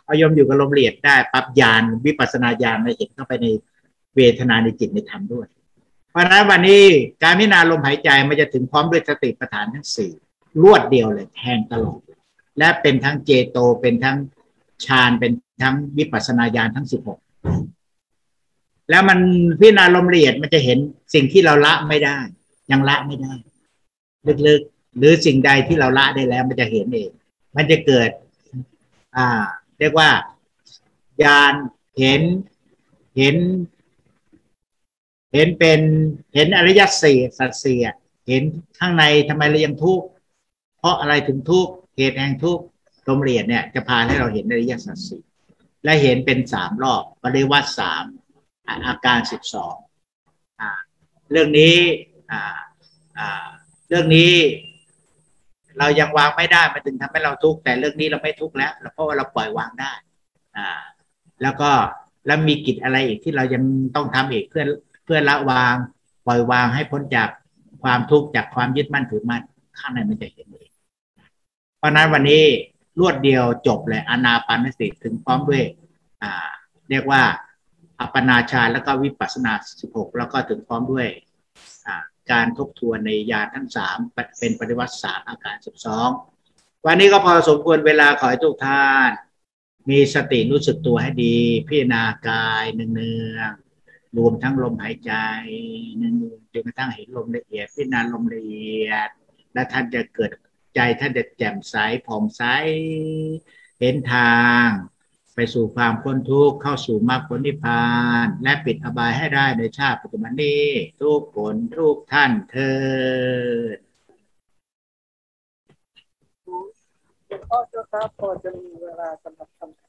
เอายมอยู่กับลมละเอียดได้ปับยานวิปัสนาญาณมาเห็นเข้าไปในเวทนาในจิตในธรรมด้วย เพราะฉะนั้นวันนี้การพิจารณาลมหายใจมันจะถึงพร้อมด้วยสติปัฏฐานทั้งสี่รวดเดียวเลยแทงตลอด และเป็นทั้งเจโตเป็นทั้งฌานเป็นทั้งวิปัสนาญาณทั้งสิบหกแล้วมันพิจารณาลมละเอียดมันจะเห็นสิ่งที่เราละไม่ได้ ยังละไม่ได้ ลึกๆ หรือสิ่งใดที่เราละได้แล้ว มันจะเห็นเอง มันจะเกิด อ่า เรียกว่า ญาณเห็นเห็น เห็นเป็นเห็นอริยสัจสัจสี่เห็นข้างในทำไมเรายังทุกข์เพราะอะไรถึงทุกข์เหตุแห่งทุกข์ลมเอียดเนี่ย จะพาให้เราเห็นอริยสัจสี่และเห็นเป็นสามรอบปริวัติสามอาการสิบสองเรื่องนี้เรื่องนี้ เรายังวางไม่ได้มันถึงทำให้เราทุกข์แต่เรื่องนี้เราไม่ทุกข์แล้วเพราะว่าเราปล่อยวางได้ อ่า แล้วก็แล้วมีกิจอะไรอีกที่เรายังต้องทำอีกเพื่อเพื่อละวางปล่อยวางให้พ้นจากความทุกข์จากความยึดมั่นถือมั่นข้างในมันจะเห็นเองเพราะนั้นวันนี้รวดเดียวจบเลยอนาปานสติถึงพร้อมด้วย อ่า เรียกว่าอัปปนาชาแล้วก็วิปัสนาสิบหกแล้วก็ถึงพร้อมด้วย การทบทวนในยาทั้งสามเป็นปฏิวัติสามอาการสิบสองวันนี้ก็พอสมควรเวลาขอให้ทุกท่าน มีสติรู้สึกตัวให้ดี พิจารณากายเนืองๆรวมทั้งลมหายใจเนืองจนกระทั่งเห็นลมละเอียด พิจารณาลมละเอียด และท่านจะเกิดใจท่านจะแจ่มใสผ่องใสเห็นทาง ไปสู่ความพ้นทุกข์เข้าสู่มรรคผลนิพพาน และปิดอบายให้ได้ในชาติปัจจุบันนี้ ทุกผลทุกท่านเถิดพ่อเจ้าครับพอจะมีเวลาสำหรับคำถาม